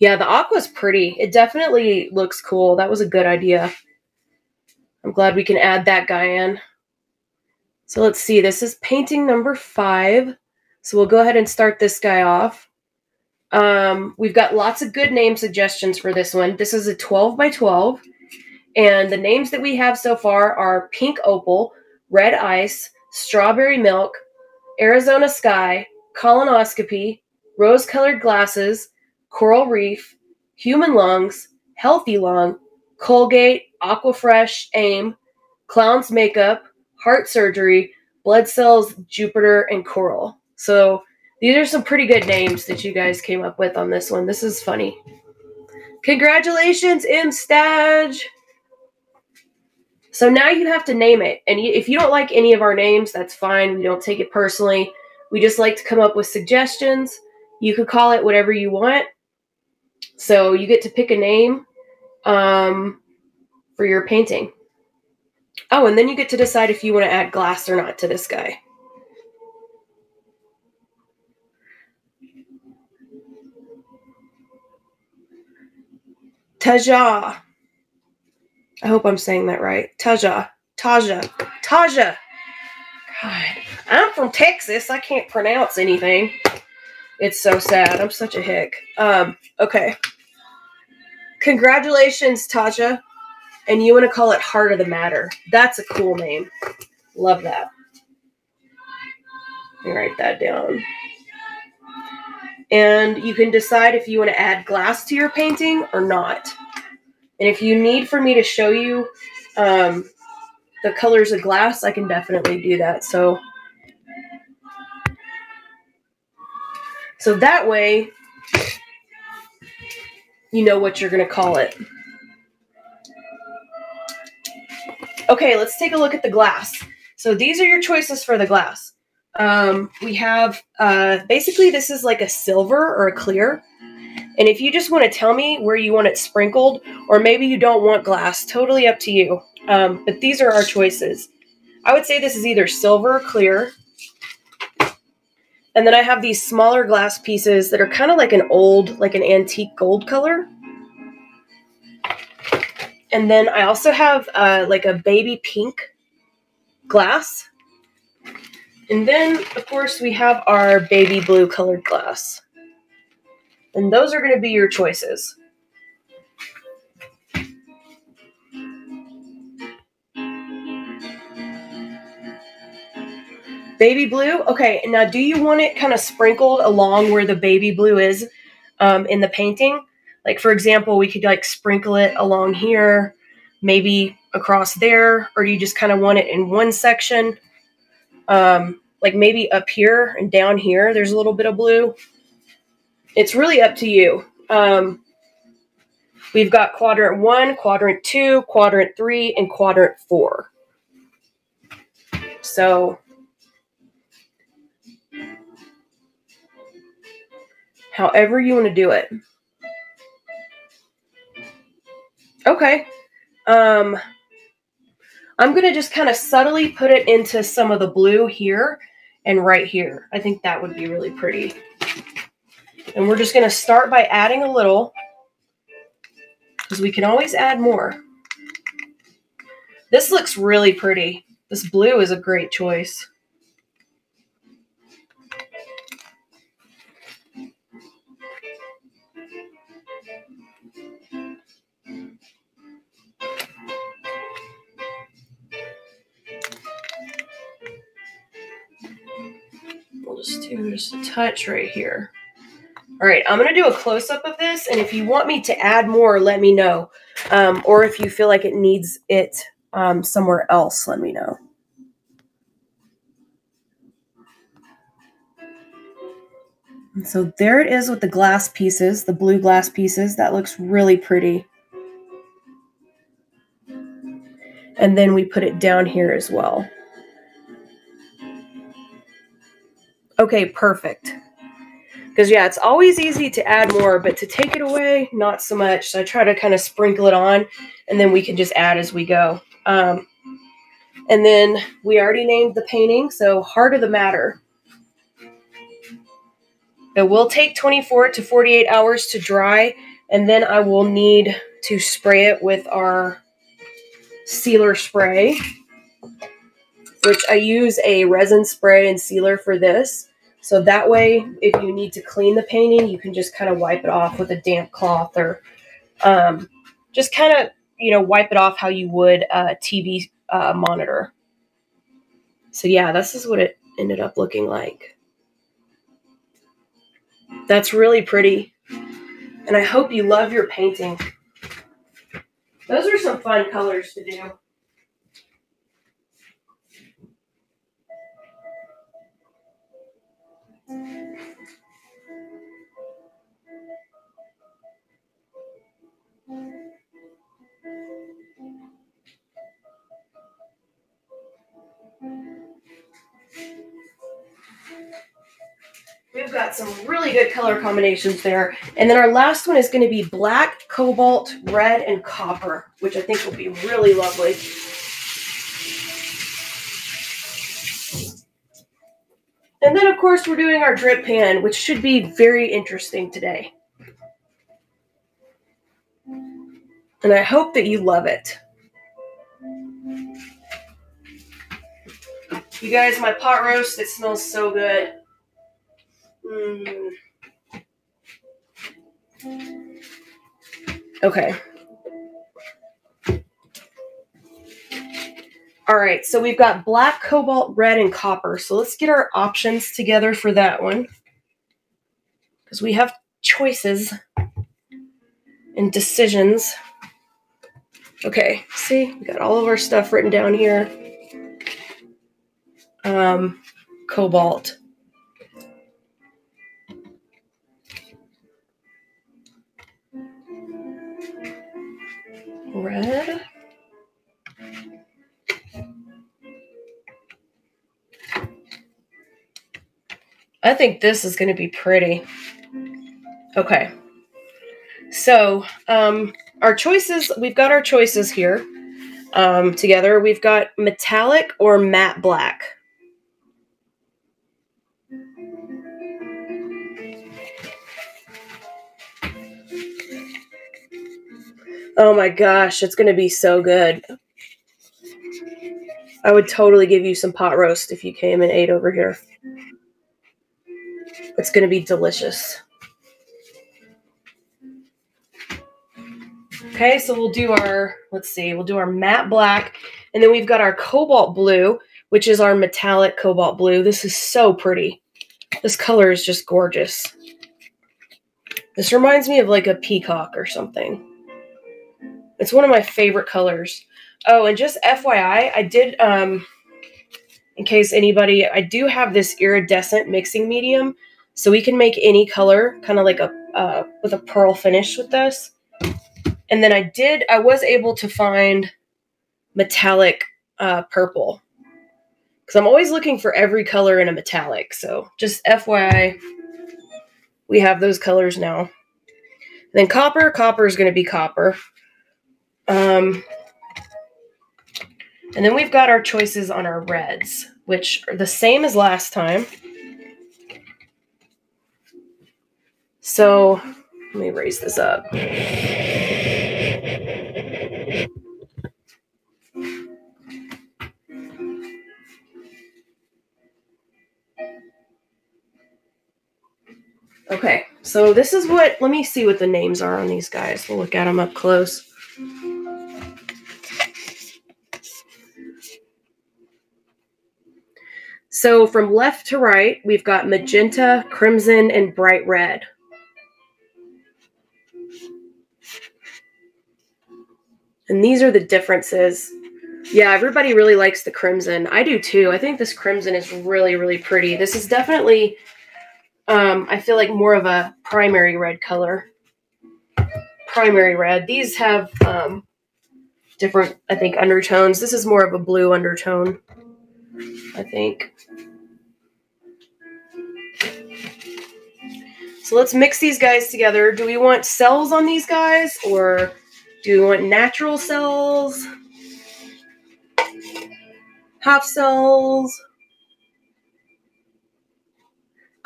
Yeah, the aqua's pretty. It definitely looks cool. That was a good idea. I'm glad we can add that guy in. So let's see. This is painting number five. So we'll go ahead and start this guy off. Um, we've got lots of good name suggestions for this one. This is a 12 by 12. And the names that we have so far are Pink Opal, Red Ice, Strawberry Milk, Arizona Sky, Colonoscopy, Rose Colored Glasses, Coral Reef, Human Lungs, Healthy Lung, Colgate, Aquafresh, AIM, Clown's Makeup, Heart Surgery, Blood Cells, Jupiter, and Coral. So these are some pretty good names that you guys came up with on this one. This is funny. Congratulations, Imstage! So now you have to name it. And if you don't like any of our names, that's fine. We don't take it personally. We just like to come up with suggestions. You could call it whatever you want. So you get to pick a name um, for your painting. Oh, and then you get to decide if you want to add glass or not to this guy. Taja. I hope I'm saying that right. Taja. Taja. Taja. God. I'm from Texas. I can't pronounce anything. It's so sad. I'm such a hick. Um, okay. Congratulations, Taja. And you want to call it Heart of the Matter. That's a cool name. Love that. Write that down. And you can decide if you want to add glass to your painting or not. And if you need for me to show you um, the colors of glass, I can definitely do that. So, so that way, you know what you're going to call it. Okay, let's take a look at the glass. So these are your choices for the glass. Um, we have uh, basically this is like a silver or a clear. And if you just want to tell me where you want it sprinkled, or maybe you don't want glass, totally up to you. Um, but these are our choices. I would say this is either silver or clear. And then I have these smaller glass pieces that are kind of like an old, like an antique gold color. And then I also have uh, like a baby pink glass. And then, of course, we have our baby blue colored glass. And those are going to be your choices. Baby blue. Okay, now do you want it kind of sprinkled along where the baby blue is um, in the painting? Like, for example, we could like sprinkle it along here, maybe across there, or do you just kind of want it in one section? Um, like maybe up here and down here, there's a little bit of blue. It's really up to you. Um, we've got quadrant one, quadrant two, quadrant three, and quadrant four. So however you want to do it. Okay. Um, I'm going to just kind of subtly put it into some of the blue here and right here. I think that would be really pretty. And we're just going to start by adding a little because we can always add more. This looks really pretty. This blue is a great choice. We'll just do just a touch right here. All right, I'm going to do a close-up of this, and if you want me to add more, let me know. Um, or if you feel like it needs it um, somewhere else, let me know. And so there it is with the glass pieces, the blue glass pieces. That looks really pretty. And then we put it down here as well. Okay, perfect. Because, yeah, it's always easy to add more, but to take it away, not so much. So I try to kind of sprinkle it on, and then we can just add as we go. Um, and then we already named the painting, so Heart of the Matter. It will take 24 to 48 hours to dry, and then I will need to spray it with our sealer spray, which I use a resin spray and sealer for this. So that way, if you need to clean the painting, you can just kind of wipe it off with a damp cloth or um, just kind of, you know, wipe it off how you would a TV uh, monitor. So yeah, this is what it ended up looking like. That's really pretty. And I hope you love your painting. Those are some fun colors to do. We've got some really good color combinations there. And then our last one is going to be black, cobalt, red, and copper, which I think will be really lovely. And then, of course, we're doing our drip pan, which should be very interesting today. And I hope that you love it. You guys, my pot roast, it smells so good. Mm. Okay. All right, so we've got black, cobalt, red, and copper. So let's get our options together for that one. Because we have choices and decisions. Okay, see, we got all of our stuff written down here. Um, cobalt. Red. I think this is going to be pretty. Okay. So, um, our choices, we've got our choices here um, together. We've got metallic or matte black. Oh my gosh, it's going to be so good. I would totally give you some pot roast if you came and ate over here. It's going to be delicious. Okay, so we'll do our, let's see, we'll do our matte black, and then we've got our cobalt blue, which is our metallic cobalt blue. This is so pretty. This color is just gorgeous. This reminds me of like a peacock or something. It's one of my favorite colors. Oh, and just FYI, I did, um, in case anybody, I do have this iridescent mixing medium so we can make any color, kind of like a uh, with a pearl finish with this. And then I did, I was able to find metallic uh, purple because I'm always looking for every color in a metallic. So just FYI, we have those colors now. And then copper, copper is going to be copper. Um, and then we've got our choices on our reds, which are the same as last time. So let me raise this up. Okay, so this is what, let me see what the names are on these guys. We'll look at them up close. So from left to right, we've got magenta, crimson, and bright red. And these are the differences. Yeah, everybody really likes the crimson. I do too. I think this crimson is really, really pretty. This is definitely, um, I feel like more of a primary red color. Primary red. These have um, different, I think, undertones. This is more of a blue undertone, I think. So let's mix these guys together. Do we want cells on these guys or do we want natural cells? Half cells?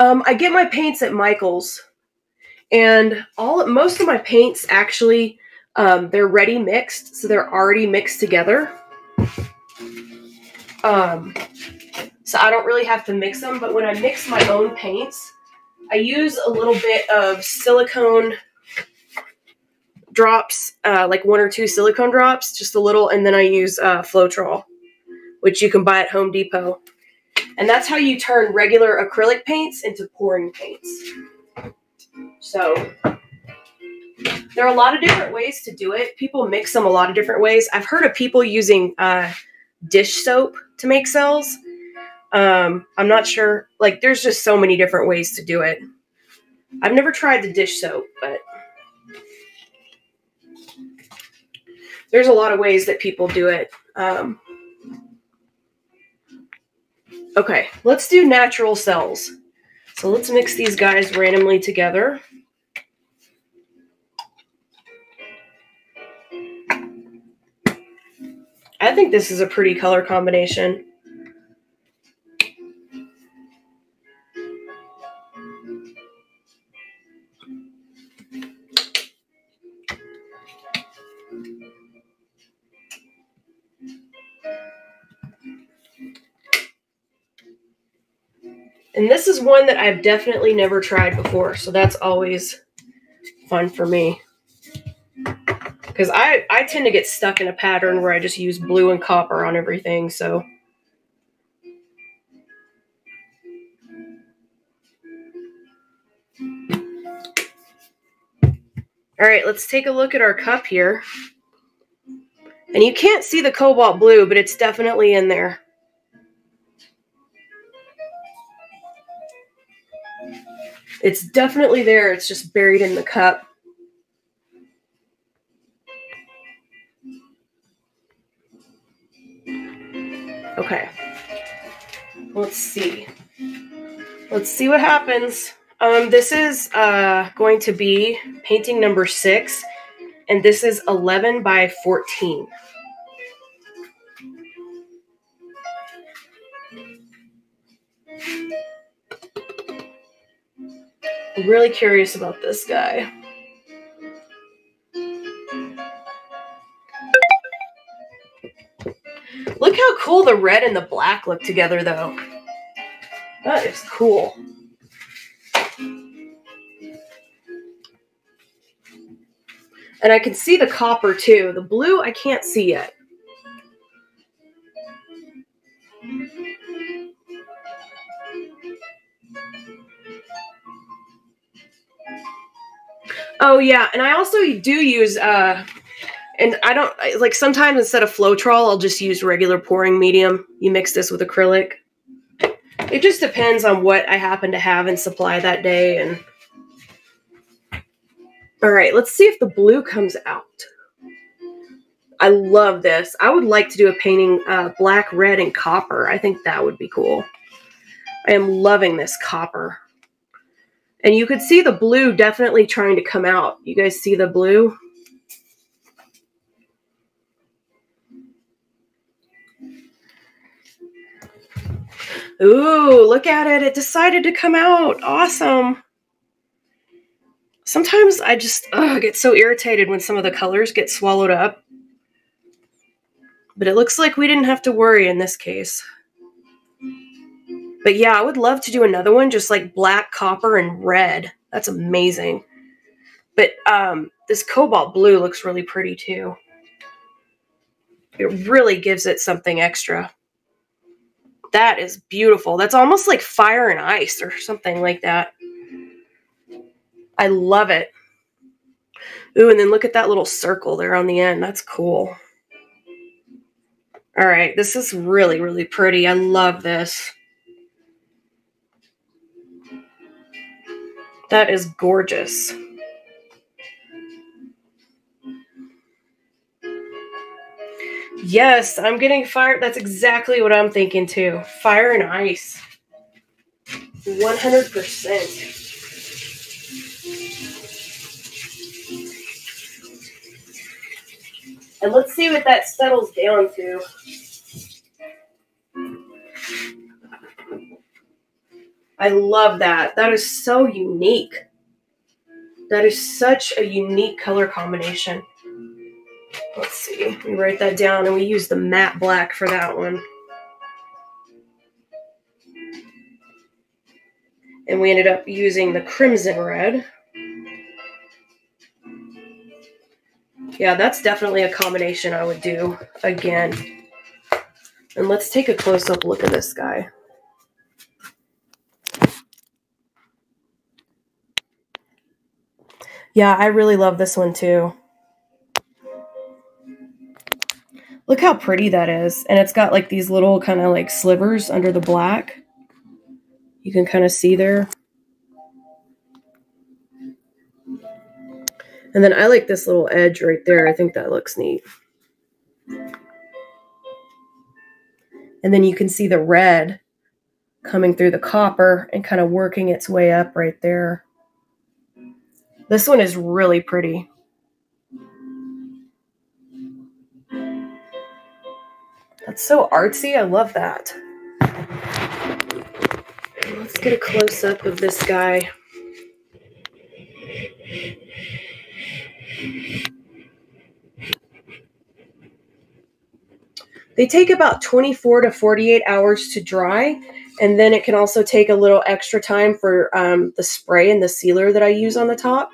Um, I get my paints at Michael's, and all most of my paints actually um, they're ready mixed, so they're already mixed together. Um, so I don't really have to mix them. But when I mix my own paints, I use a little bit of silicone drops, uh, like one or two silicone drops, just a little, and then I use uh, Floetrol, which you can buy at Home Depot. And that's how you turn regular acrylic paints into pouring paints. So there are a lot of different ways to do it. People mix them a lot of different ways. I've heard of people using uh, dish soap to make cells. Um, I'm not sure. Like, there's just so many different ways to do it. I've never tried the dish soap, but there's a lot of ways that people do it. Um, okay, let's do natural cells. So let's mix these guys randomly together. I think this is a pretty color combination. And this is one that I've definitely never tried before, so that's always fun for me. Because I, I tend to get stuck in a pattern where I just use blue and copper on everything, so. All right, let's take a look at our cup here. And you can't see the cobalt blue, but it's definitely in there. It's definitely there. It's just buried in the cup. Okay. Let's see. Let's see what happens. Um, this is uh, going to be painting number six, and this is 11 by 14. I'm really curious about this guy. Look how cool the red and the black look together, though. That is cool. And I can see the copper too. The blue I can't see yet. Oh yeah, and I also do use uh and I don't like sometimes instead of Floetrol, I'll just use regular pouring medium. You mix this with acrylic. It just depends on what I happen to have in supply that day and all right, let's see if the blue comes out. I love this. I would like to do a painting uh, black, red, and copper. I think that would be cool. I am loving this copper. And you could see the blue definitely trying to come out. You guys see the blue? Ooh, look at it. It decided to come out. Awesome. Sometimes I just ugh, get so irritated when some of the colors get swallowed up. But it looks like we didn't have to worry in this case. But yeah, I would love to do another one just like black, copper, and red. That's amazing. But um, this cobalt blue looks really pretty too. It really gives it something extra. That is beautiful. That's almost like fire and ice or something like that. I love it. Ooh, and then look at that little circle there on the end. That's cool. All right, this is really, really pretty. I love this. That is gorgeous. Yes, I'm getting fire. That's exactly what I'm thinking too. Fire and ice. 100%. And let's see what that settles down to. I love that. That is so unique. That is such a unique color combination. Let's see. We write that down and we use the matte black for that one. And we ended up using the crimson red. Yeah, that's definitely a combination I would do again. And let's take a close-up look at this guy. Yeah, I really love this one too. Look how pretty that is. And it's got like these little kind of like slivers under the black. You can kind of see there. And then I like this little edge right there. I think that looks neat. And then you can see the red coming through the copper and kind of working its way up right there. This one is really pretty. That's so artsy. I love that. Let's get a close up of this guy. They take about 24 to 48 hours to dry, And then it can also take a little extra time for um, the spray and the sealer that I use on the top.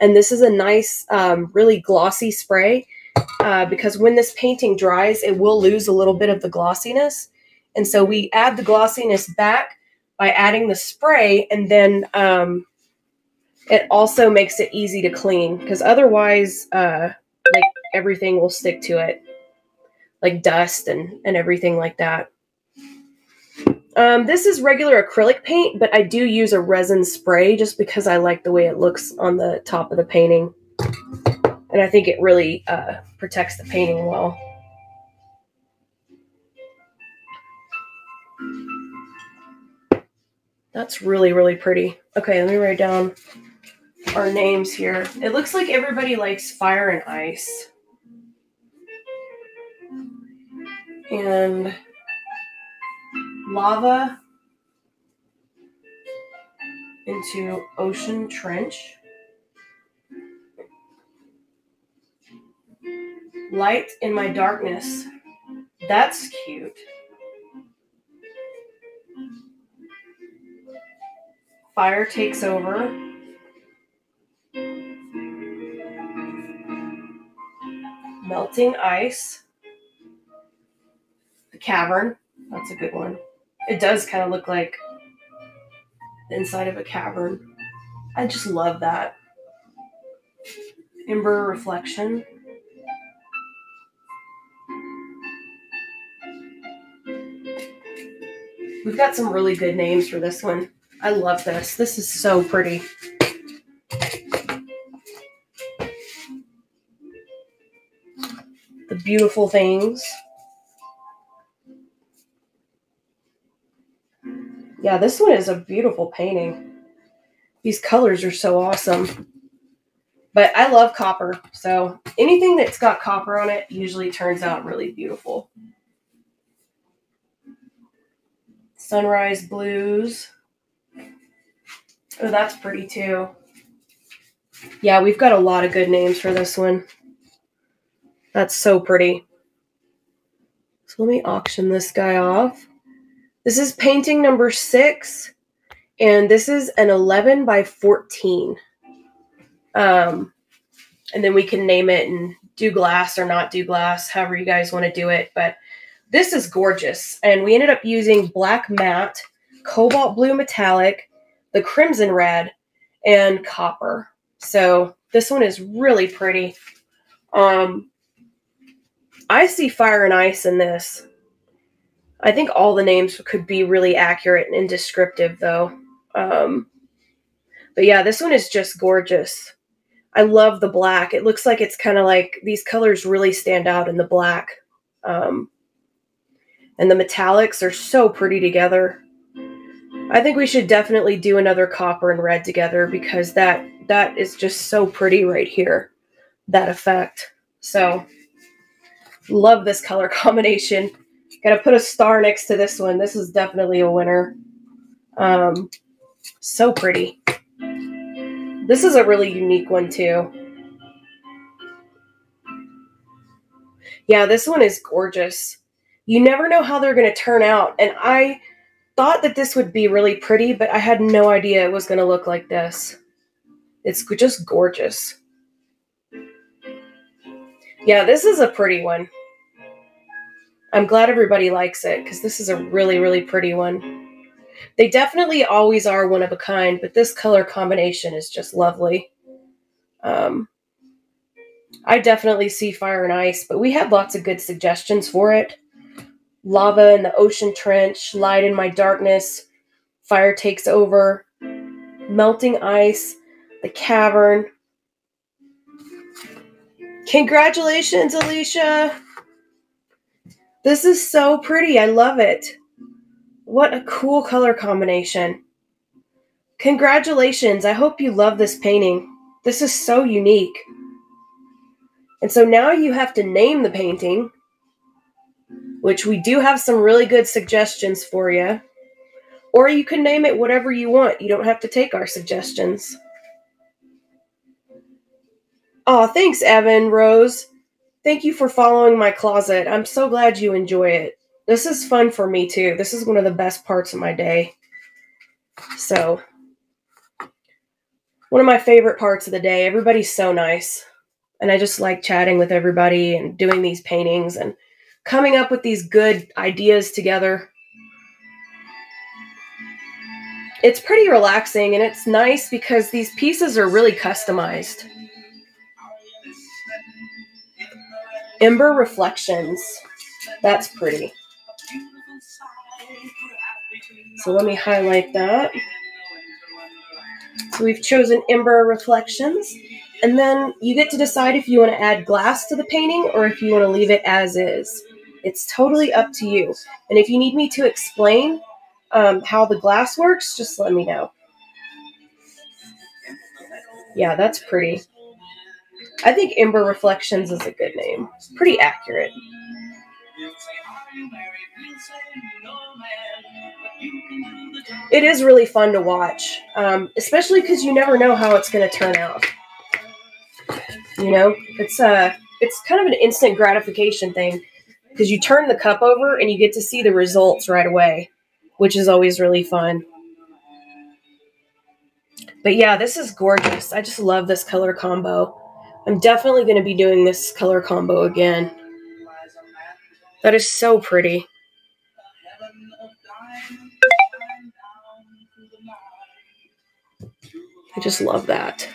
And this is a nice, um, really glossy spray uh, because when this painting dries, it will lose a little bit of the glossiness. And so we add the glossiness back by adding the spray and then um, it also makes it easy to clean because otherwise uh, like everything will stick to it like dust and, and everything like that. Um, this is regular acrylic paint, but I do use a resin spray just because I like the way it looks on the top of the painting. And I think it really uh, protects the painting well. That's really, really pretty. Okay, let me write down our names here. It looks like everybody likes fire and ice. And lava into ocean trench. Light in my darkness. That's cute. Fire takes over. Melting ice. The cavern. That's a good one. It does kind of look like the inside of a cavern. I just love that. Ember reflection. We've got some really good names for this one. I love this. This is so pretty. The beautiful things. Yeah, this one is a beautiful painting. These colors are so awesome. But I love copper, so anything that's got copper on it usually turns out really beautiful. Sunrise Blues. Oh, that's pretty too. Yeah, we've got a lot of good names for this one. That's so pretty. So let me auction this guy off. This is painting number six, and this is an 11 by 14. Um, and then we can name it and do glass or not do glass, however you guys want to do it. But this is gorgeous. And we ended up using black matte, cobalt blue metallic, the crimson red, and copper. So this one is really pretty. Um, I see fire and ice in this. I think all the names could be really accurate and descriptive, though. Um, but yeah, this one is just gorgeous. I love the black. It looks like it's kind of like these colors really stand out in the black. Um, and the metallics are so pretty together. I think we should definitely do another copper and red together because that that is just so pretty right here. That effect. So love this color combination. Gotta put a star next to this one. This is definitely a winner. Um, so pretty. This is a really unique one too. Yeah, this one is gorgeous. You never know how they're going to turn out. And I thought that this would be really pretty, but I had no idea it was going to look like this. It's just gorgeous. Yeah, this is a pretty one. I'm glad everybody likes it because this is a really, really pretty one. They definitely always are one of a kind, but this color combination is just lovely. Um, I definitely see fire and ice, but we had lots of good suggestions for it. Lava in the ocean trench, light in my darkness, fire takes over, melting ice, the cavern. Congratulations, Alicia! This is so pretty. I love it. What a cool color combination. Congratulations. I hope you love this painting. This is so unique. And so now you have to name the painting, which we do have some really good suggestions for you. Or you can name it whatever you want. You don't have to take our suggestions. Oh, thanks, Evan Rose. Thank you for following my closet. I'm so glad you enjoy it. this is fun for me too. This is one of the best parts of my day. So, one of my favorite parts of the day. Everybody's so nice. And I just like chatting with everybody and doing these paintings and coming up with these good ideas together. It's pretty relaxing and it's nice because these pieces are really customized. Ember Reflections. That's pretty. So let me highlight that. So we've chosen Ember Reflections. And then you get to decide if you want to add glass to the painting or if you want to leave it as is. It's totally up to you. And if you need me to explain um, how the glass works, just let me know. Yeah, that's pretty. I think Ember Reflections is a good name. It's pretty accurate. It is really fun to watch, um, especially because you never know how it's going to turn out. You know, it's uh, it's kind of an instant gratification thing because you turn the cup over and you get to see the results right away, which is always really fun. But yeah, this is gorgeous. I just love this color combo. I'm definitely going to be doing this color combo again. That is so pretty. I just love that.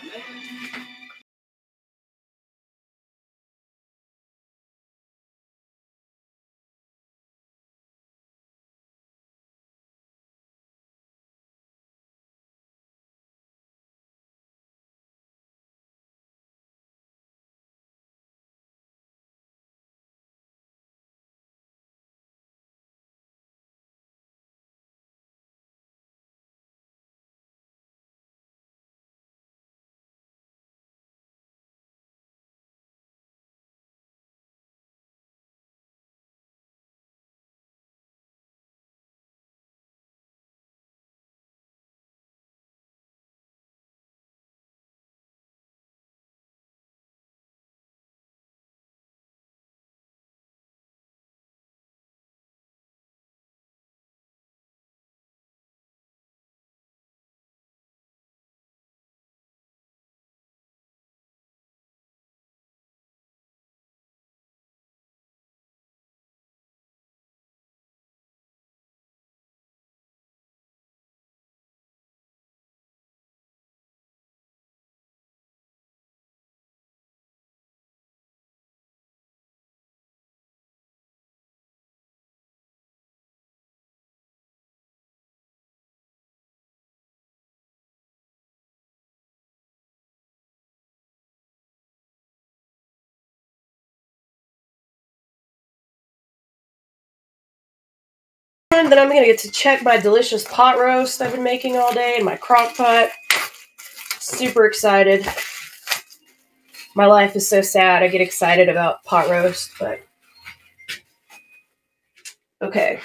Then I'm going to get to check my delicious pot roast I've been making all day in my crock pot. Super excited. My life is so sad. I get excited about pot roast, but okay.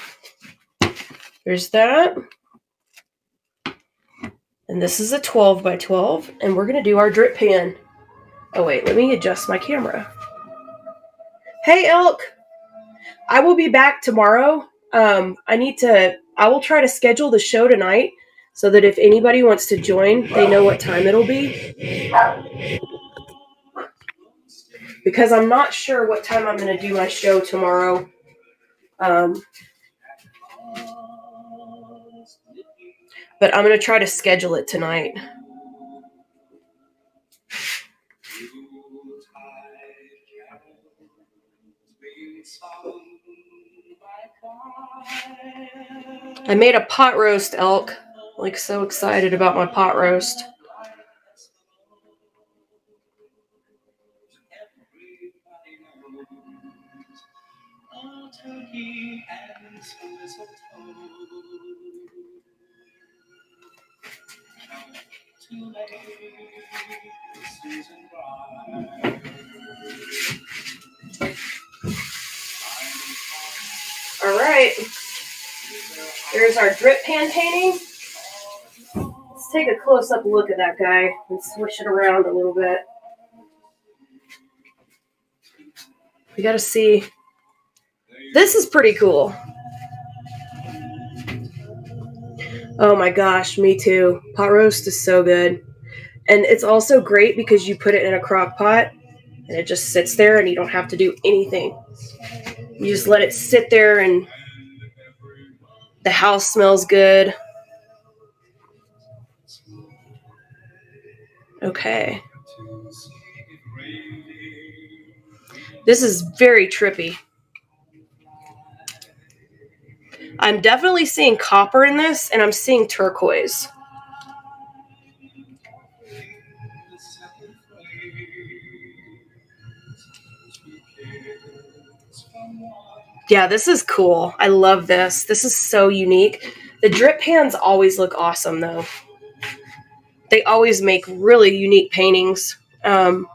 There's that. And this is a 12 by 12, and we're going to do our drip pan. Oh, wait, let me adjust my camera. Hey, Elk! I will be back tomorrow um, I need to. I will try to schedule the show tonight so that if anybody wants to join, they know what time it'll be. Because I'm not sure what time I'm going to do my show tomorrow. Um, but I'm going to try to schedule it tonight. I made a pot roast elk. Like so excited about my pot roast. All right. There's our drip pan painting. Let's take a close-up look at that guy and swish it around a little bit. We got to see. This is pretty cool. Oh my gosh, me too. Pot roast is so good. And it's also great because you put it in a crock pot and it just sits there and you don't have to do anything. You just let it sit there and the house smells good. Okay. This is very trippy. I'm definitely seeing copper in this, and I'm seeing turquoise. Yeah, this is cool. I love this. This is so unique. The drip pans always look awesome, though. They always make really unique paintings. Um,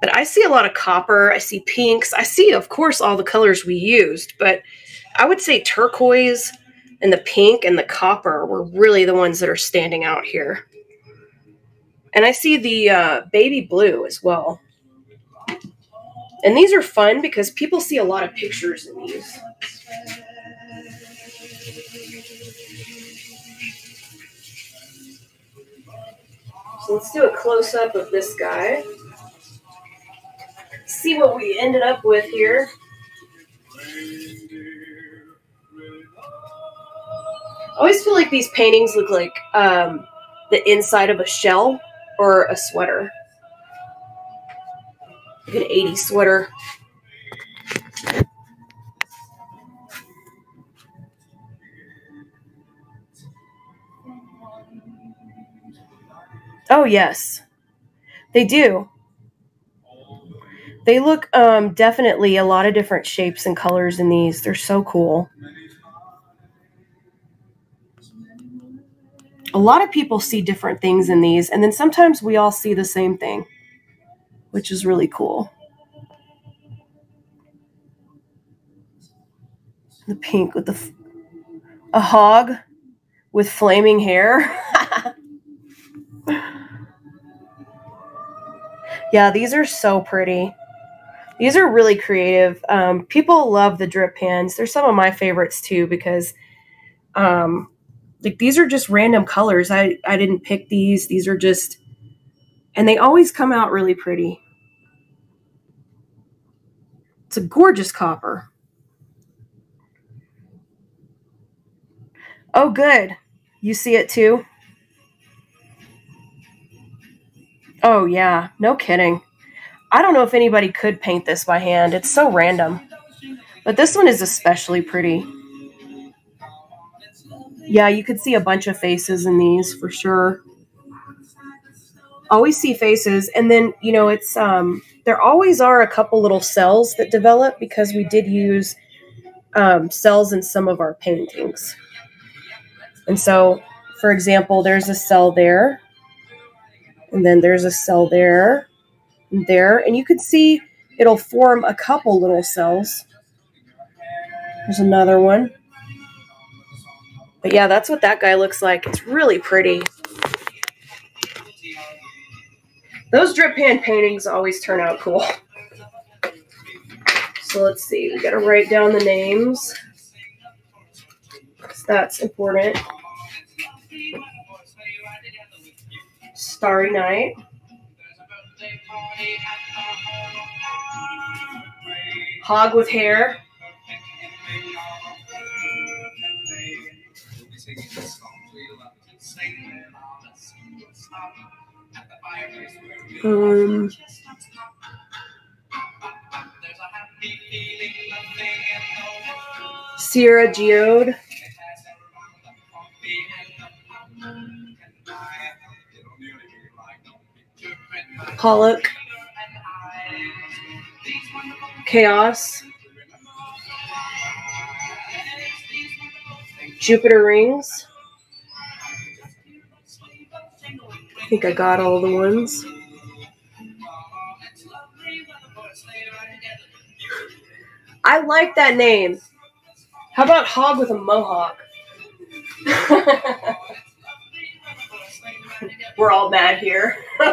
but I see a lot of copper. I see pinks. I see, of course, all the colors we used, but I would say turquoise and the pink and the copper were really the ones that are standing out here. And I see the uh, baby blue as well. And these are fun because people see a lot of pictures in these. So let's do a close up of this guy. See what we ended up with here. I always feel like these paintings look like um, the inside of a shell or a sweater. Like an 80s sweater. Oh, yes. They do. They look um, definitely a lot of different shapes and colors in these. They're so cool. A lot of people see different things in these, and then sometimes we all see the same thing, which is really cool. The pink with the a hog with flaming hair. yeah, these are so pretty. These are really creative. Um, people love the drip pans. They're some of my favorites too because um, like these are just random colors. I I didn't pick these. These are just and they always come out really pretty. It's a gorgeous copper. Oh good. You see it too? Oh yeah, no kidding. I don't know if anybody could paint this by hand. It's so random. But this one is especially pretty. Yeah, you could see a bunch of faces in these for sure. Always see faces, and then you know it's um there always are a couple little cells that develop because we did use um, cells in some of our paintings. And so, for example, there's a cell there, and then there's a cell there, and there, and you can see it'll form a couple little cells. There's another one. But yeah, that's what that guy looks like. It's really pretty. Those drip pan paintings always turn out cool. So let's see. We got to write down the names. That's important. Starry Night. Hog with hair. Um, Sierra Geode. Pollock. Chaos. Jupiter Rings. I think I got all the ones. I like that name. How about Hog with a Mohawk? We're all mad here.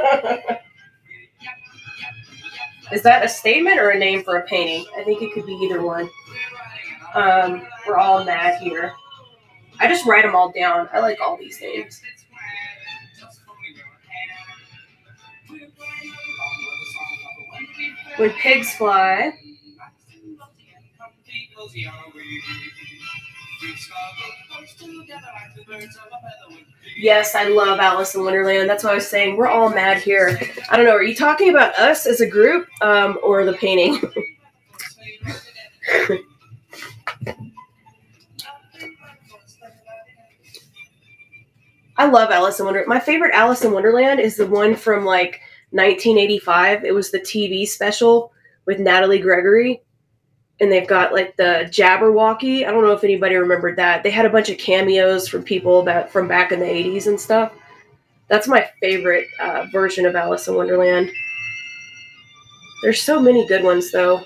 Is that a statement or a name for a painting? I think it could be either one. Um, we're all mad here. I just write them all down. I like all these names. When pigs fly. Yes, I love Alice in Wonderland. That's what I was saying. We're all mad here. I don't know. Are you talking about us as a group um, or the painting? I love Alice in Wonderland. My favorite Alice in Wonderland is the one from like 1985. It was the TV special with Natalie Gregory. And they've got like the Jabberwocky. I don't know if anybody remembered that. They had a bunch of cameos from people that from back in the 80s and stuff. That's my favorite uh, version of Alice in Wonderland. There's so many good ones though.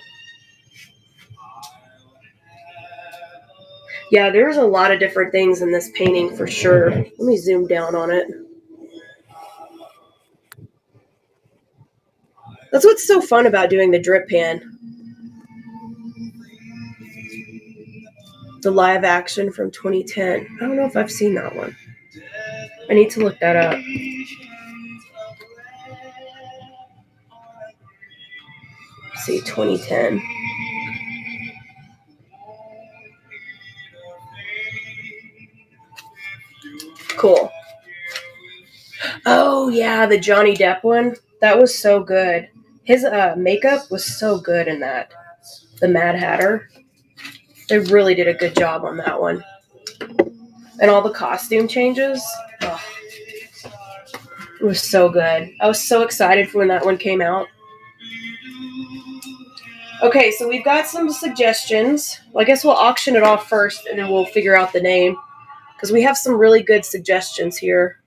Yeah, there's a lot of different things in this painting for sure. Let me zoom down on it. That's what's so fun about doing the drip pan. The live action from 2010. I don't know if I've seen that one. I need to look that up. Let's see, 2010. Cool. Oh yeah, the Johnny Depp one. That was so good. His uh, makeup was so good in that. The Mad Hatter. They really did a good job on that one. And all the costume changes. Oh, it was so good. I was so excited for when that one came out. Okay, so we've got some suggestions. Well, I guess we'll auction it off first and then we'll figure out the name because we have some really good suggestions here.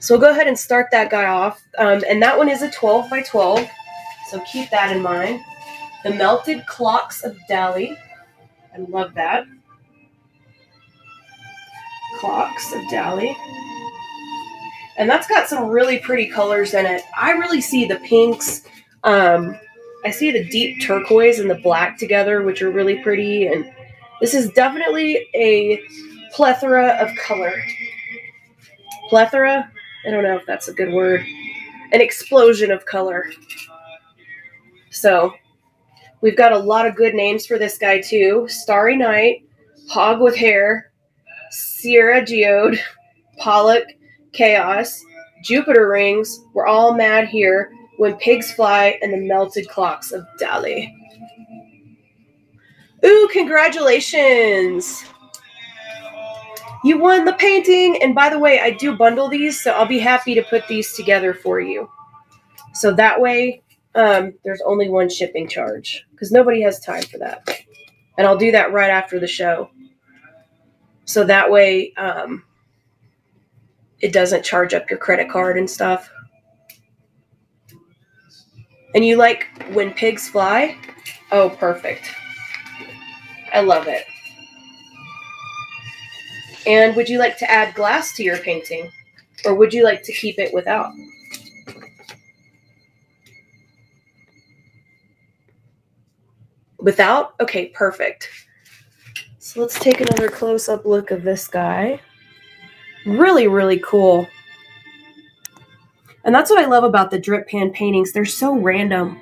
So we'll go ahead and start that guy off. Um, and that one is a 12 by 12. So keep that in mind. The Melted Clocks of Dali. I love that. Clocks of Dali. And that's got some really pretty colors in it. I really see the pinks, um, I see the deep turquoise and the black together, which are really pretty. And this is definitely a plethora of color. Plethora? I don't know if that's a good word. An explosion of color. So we've got a lot of good names for this guy too. Starry Night, Hog with Hair, Sierra Geode, Pollock, Chaos, Jupiter Rings. We're all mad here when pigs fly and the melted clocks of Dali. Ooh, congratulations! You won the painting! And by the way, I do bundle these, so I'll be happy to put these together for you. So that way, um, there's only one shipping charge because nobody has time for that. And I'll do that right after the show. So that way, um, it doesn't charge up your credit card and stuff. And you like when pigs fly? Oh, perfect. I love it. And would you like to add glass to your painting? Or would you like to keep it without? Without? Okay, perfect. So let's take another close-up look of this guy. Really, really cool. And that's what I love about the drip pan paintings. They're so random,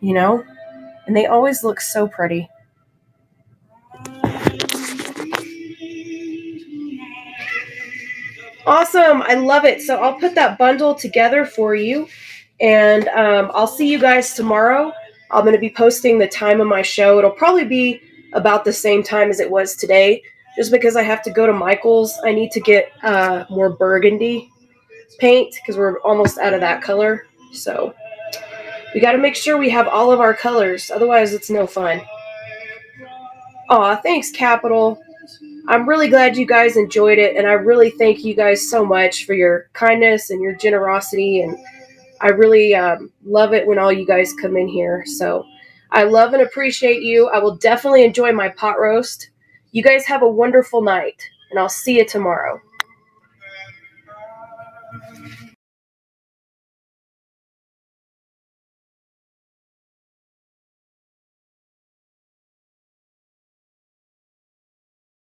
you know? And they always look so pretty. Awesome. I love it. So I'll put that bundle together for you. And um, I'll see you guys tomorrow. I'm going to be posting the time of my show. It'll probably be about the same time as it was today, just because I have to go to Michael's. I need to get uh, more burgundy paint because we're almost out of that color. So we got to make sure we have all of our colors. Otherwise, it's no fun. Aw, thanks, Capital. I'm really glad you guys enjoyed it, and I really thank you guys so much for your kindness and your generosity. And I really um, love it when all you guys come in here. So I love and appreciate you. I will definitely enjoy my pot roast. You guys have a wonderful night, and I'll see you tomorrow.